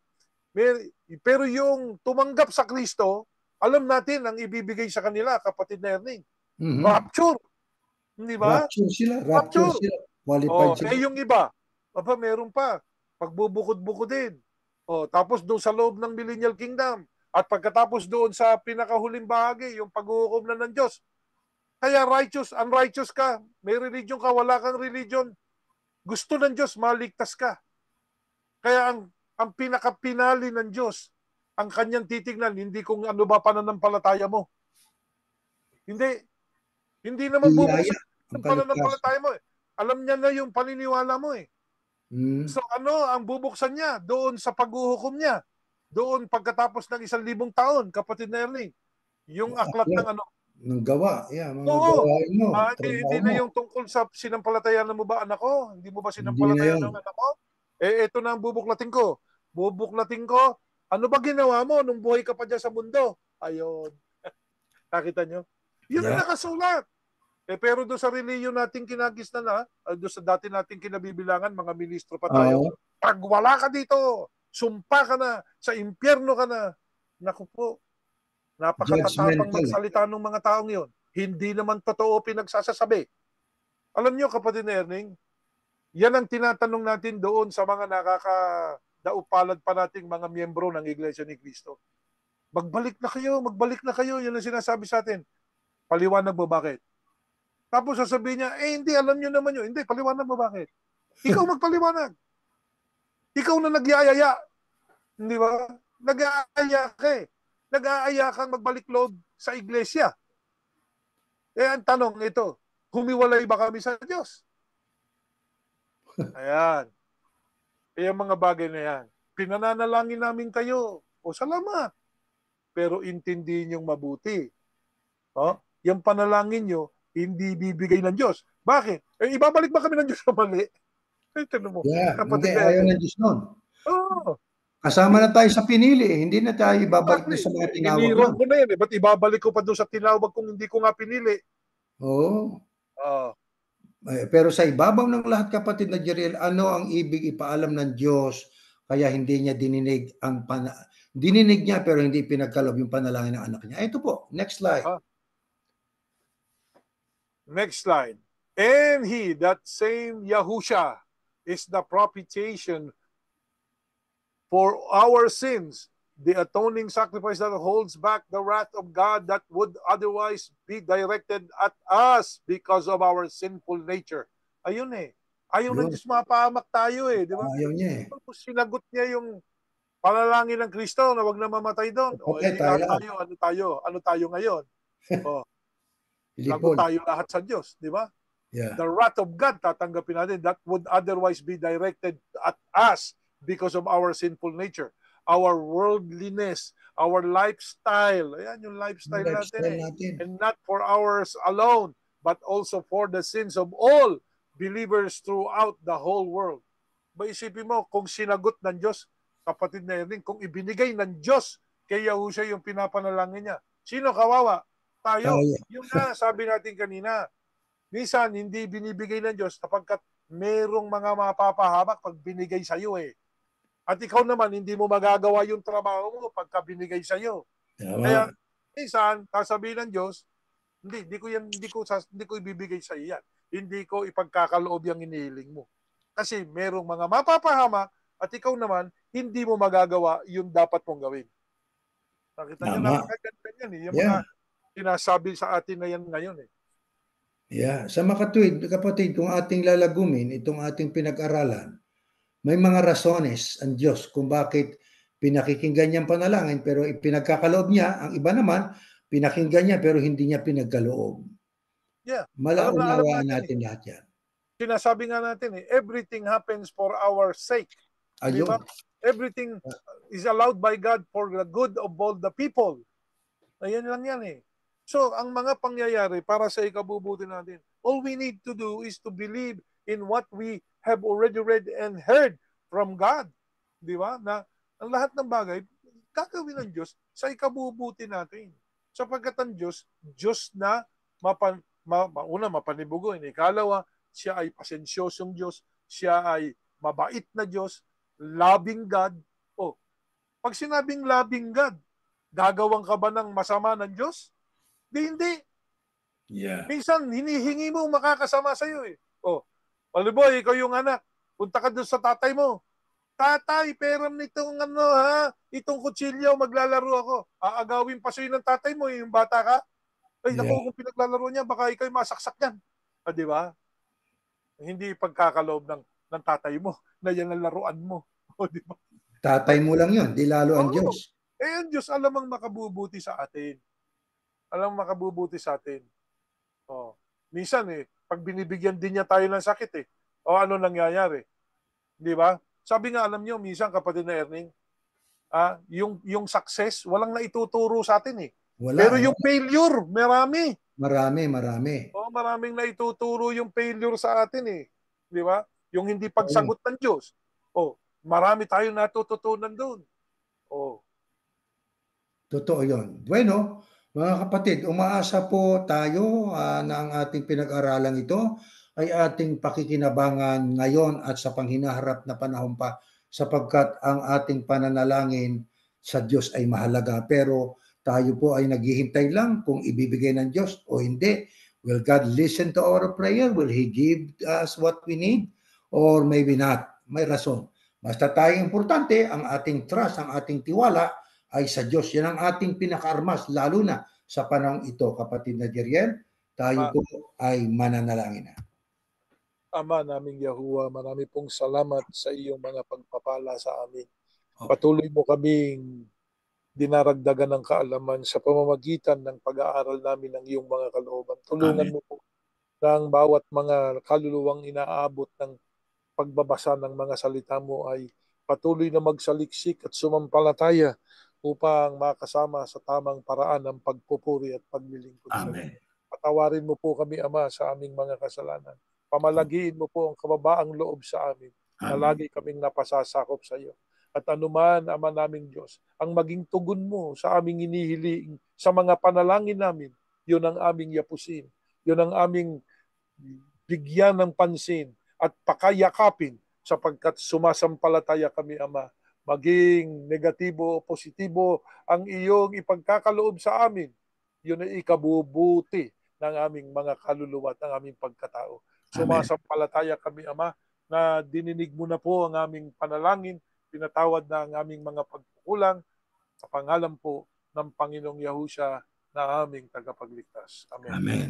May, pero yung tumanggap sa Kristo, alam natin ang ibibigay sa kanila, kapatid na Erning. Mhm. Rapture. Hindi ba? Rapture sila. Rapture Rapture. sila. Qualified Oh, sila. eh yung iba, aba meron pa. Pagbubukod-bukodin. Oh, tapos doon sa loob ng Millennial Kingdom. At pagkatapos doon sa pinakahuling bahagi, yung paghuhukom na ng Diyos. Kaya righteous, unrighteous ka. May religion ka, wala kang religion. Gusto ng Diyos, maligtas ka. Kaya ang, ang pinakapinali ng Diyos, ang kanyang titignan, hindi kung ano ba pananampalataya mo. Hindi. Hindi naman bubuksan Ang pananampalataya mo eh. Alam niya na yung paniniwala mo eh. Mm. So ano ang bubuksan niya doon sa paghuhukom niya? Doon pagkatapos ng isang libong taon, kapatid na Erling. Yung aklat ng ano, Ng gawa. Yeah, mga Oo. gawain mo. ah, hindi, hindi na yung tungkol sa sinampalatayan mo ba anak ko? Hindi mo ba sinampalatayan na ng anak ko? Eh, ito na ang bubuklatin ko. Bubuklatin ko, ano ba ginawa mo nung buhay ka pa dyan sa mundo? Ayun. Nakita nyo? Yun ang Yeah. nakasulat. Eh, pero doon sa reliyon nating kinagis na na, ah, doon sa dati nating kinabibilangan, mga ministro pa tayo, Oo. pag wala ka dito, sumpa ka na, sa impyerno ka na. Naku po, napakatatapang magsalita ng mga taong yon. Hindi naman totoo pinagsasasabi. Alam nyo, kapatid na Erning, yan ang tinatanong natin doon sa mga nakakadaupalad pa nating mga miyembro ng Iglesia ni Cristo. Magbalik na kayo, magbalik na kayo. Yan ang sinasabi sa atin. Paliwanag mo bakit? Tapos sasabihin niya, eh hindi, alam nyo naman yun. Hindi, paliwanag mo bakit? Ikaw magpaliwanag. Ikaw na nagyayaya. Hindi ba? Nag-aaya ka eh. Nag-aaya kang magbalik loob sa iglesia. Eh, ang tanong ito, humiwalay ba kami sa Diyos? Ayan. Eh, ang mga bagay na yan. Pinananalangin namin kayo. O salamat. Pero intindihin yung mabuti. O, yung panalangin nyo, hindi bibigay ng Diyos. Bakit? Eh, ibabalik ba kami ng Diyos sa mali? Eh, tanong mo. Yeah, Kapatid hindi, ayaw ng Diyos nun. Oo. Kasama na tayo sa pinili. eh. Hindi na tayo ibabalik na sa mga tinawag Iniro lang. ko na yan eh. Ba't ibabalik ko pa doon sa tinawag kung hindi ko nga pinili? Oo. Ah, Eh, Pero sa ibabaw ng lahat kapatid na Jeriel, ano ang ibig ipaalam ng Diyos kaya hindi niya dininig ang pana dininig niya pero hindi pinagkalob yung panalangin ng anak niya. Ito po, next slide. Ah. Next slide. And he, that same Yahusha, is the propitiation for our sins, the atoning sacrifice that holds back the wrath of God that would otherwise be directed at us because of our sinful nature. Ayun eh. Ayaw ng. Diyos mapahamak tayo eh. Di ba? Ayaw niya eh. Sinagot niya yung panalangin ng Kristo na wag na mamatay doon. O, Okay, eh, tayo lahat lahat. tayo, ano tayo? Ano tayo ngayon? Lago Lipol. tayo lahat sa Diyos, di ba? Yeah. The wrath of God tatanggapin natin that would otherwise be directed at us because of our sinful nature, our worldliness, our lifestyle. Ayan yung lifestyle, natin Lifestyle eh. natin. And not for ours alone, but also for the sins of all believers throughout the whole world. Ba isipin mo, kung sinagot ng Diyos, kapatid na Erning, kung ibinigay ng Diyos kay Yahusha yung pinapanalangin niya, sino kawawa? Tayo. Tayo. Yung nga, sabi natin kanina, minsan hindi binibigay ng Diyos kapagkat merong mga mapapahamak pag binigay sa iyo eh. At ikaw naman, hindi mo magagawa yung trabaho mo pagka binigay sa iyo. Kaya minsan, sasabihin ng Diyos, hindi, hindi ko yan, hindi ko, hindi ko ibibigay sa iyo yan. Hindi ko ipagkakaloob yung inihiling mo. Kasi merong mga mapapahamak at ikaw naman, hindi mo magagawa yung dapat mong gawin. Nakita niyo, napakaganda yan eh. Yung Yeah. mga sinasabi sa atin na yan ngayon eh. Yeah. Sa makatwid, kapatid, kung ating lalagumin itong ating pinag-aralan, may mga rasones ang Diyos kung bakit pinakikinggan niya ang panalangin pero ipinagkakaloob niya. Ang iba naman, pinakinggan niya pero hindi niya pinagkaloob. Yeah. Alam na- Malaunawaan natin natin lahat yan. Sinasabi nga natin eh, everything happens for our sake. Ayun. ba? Everything is allowed by God for the good of all the people. Ayan lang yan eh. So, ang mga pangyayari para sa ikabubuti natin, all we need to do is to believe in what we have already read and heard from God. Di ba? Na ang lahat ng bagay, gagawin ng Diyos sa ikabubuti natin. Sapagkat ang Diyos, Diyos na mapan, ma, ma- una, mapanibugoy. Ikalawa, siya ay pasensyosong Diyos. Siya ay mabait na Diyos. Loving God. Oh, pag sinabing loving God, gagawang ka ba ng masama ng Diyos? Di, hindi. Yeah. Minsan, hinihingi mo makakasama sa iyo eh. Oh, Paliboy, ikaw yung anak. Punta ka doon sa tatay mo. Tatay, peram nitong ano ha, itong kutsilyo, maglalaro ako. Aagawin pa sa'yo ng tatay mo, eh, yung bata ka. Ay, Yeah. naku, kung pinaglalaro niya, baka ikaw masaksak yan. Ah, di ba? Hindi pagkakaloob ng, ng tatay mo na yan ang laruan mo. O, di ba? Tatay mo lang yun, di lalo ang Oo. Diyos. Eh, ang Diyos alam ang makabubuti sa atin. Alam makabubuti sa atin. Oh. Minsan eh, pag binibigyan din niya tayo ng sakit eh, o ano nangyayari? Di ba? Sabi nga, alam niyo, minsan kapatid na Erning, ah, yung, yung success, walang naituturo sa atin eh. Wala. Pero yung failure, marami. Marami, marami. Oh, maraming naituturo yung failure sa atin eh. Di ba? Yung hindi pagsagot ng Diyos. Oh, marami tayong natututunan doon. Oh, Totoo yon. Bueno, mga kapatid, umaasa po tayo ah, na ang ating pinag-aralan ito ay ating pakikinabangan ngayon at sa panghinaharap na panahon pa sapagkat ang ating pananalangin sa Diyos ay mahalaga. Pero tayo po ay naghihintay lang kung ibibigay ng Diyos o hindi. Will God listen to our prayer? Will He give us what we need? Or maybe not. May rason. Basta tayo importante, ang ating trust, ang ating tiwala ay sa Diyos. Yan ang ating pinakaarmas, lalo na sa panahon ito, kapatid na Jeriel. Tayo Ah. po ay mananalangin na. Ama naming Yahuwah, marami pong salamat sa iyong mga pagpapala sa amin. Oh. Patuloy mo kaming dinaragdagan ng kaalaman sa pamamagitan ng pag-aaral namin ng iyong mga kalooban. Tulungan Amen. mo po ng bawat mga kaluluwang inaabot ng pagbabasa ng mga salita mo ay patuloy na magsaliksik at sumampalataya upang makasama sa tamang paraan ng pagpupuri at paglilingkod sa iyo. Amen. Patawarin mo po kami, Ama, sa aming mga kasalanan. Pamalagiin mo po ang kababaang loob sa amin na Amen. lagi kaming napasasakop sa iyo. At anuman, Ama naming Diyos, ang maging tugon mo sa aming inihiling, sa mga panalangin namin, yun ang aming yapusin. Yun ang aming bigyan ng pansin at pakayakapin sapagkat sumasampalataya kami, Ama. Maging negatibo o positibo ang iyong ipagkakaloob sa amin, yun ay ikabubuti ng aming mga kaluluwa at ng aming pagkatao. Sumasampalataya kami, Ama, na dininig mo na po ang aming panalangin, pinatawad na ang aming mga pagkukulang sa pangalan po ng Panginoong Yahusha na aming tagapagligtas. Amen. Amen.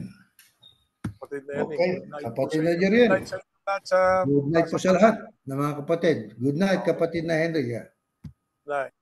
Kapatid na yan, eh. Okay, po kapatid na inyo. Lahat sa Good night po sa lahat ng mga kapatid. Good night, kapatid na Henry. night.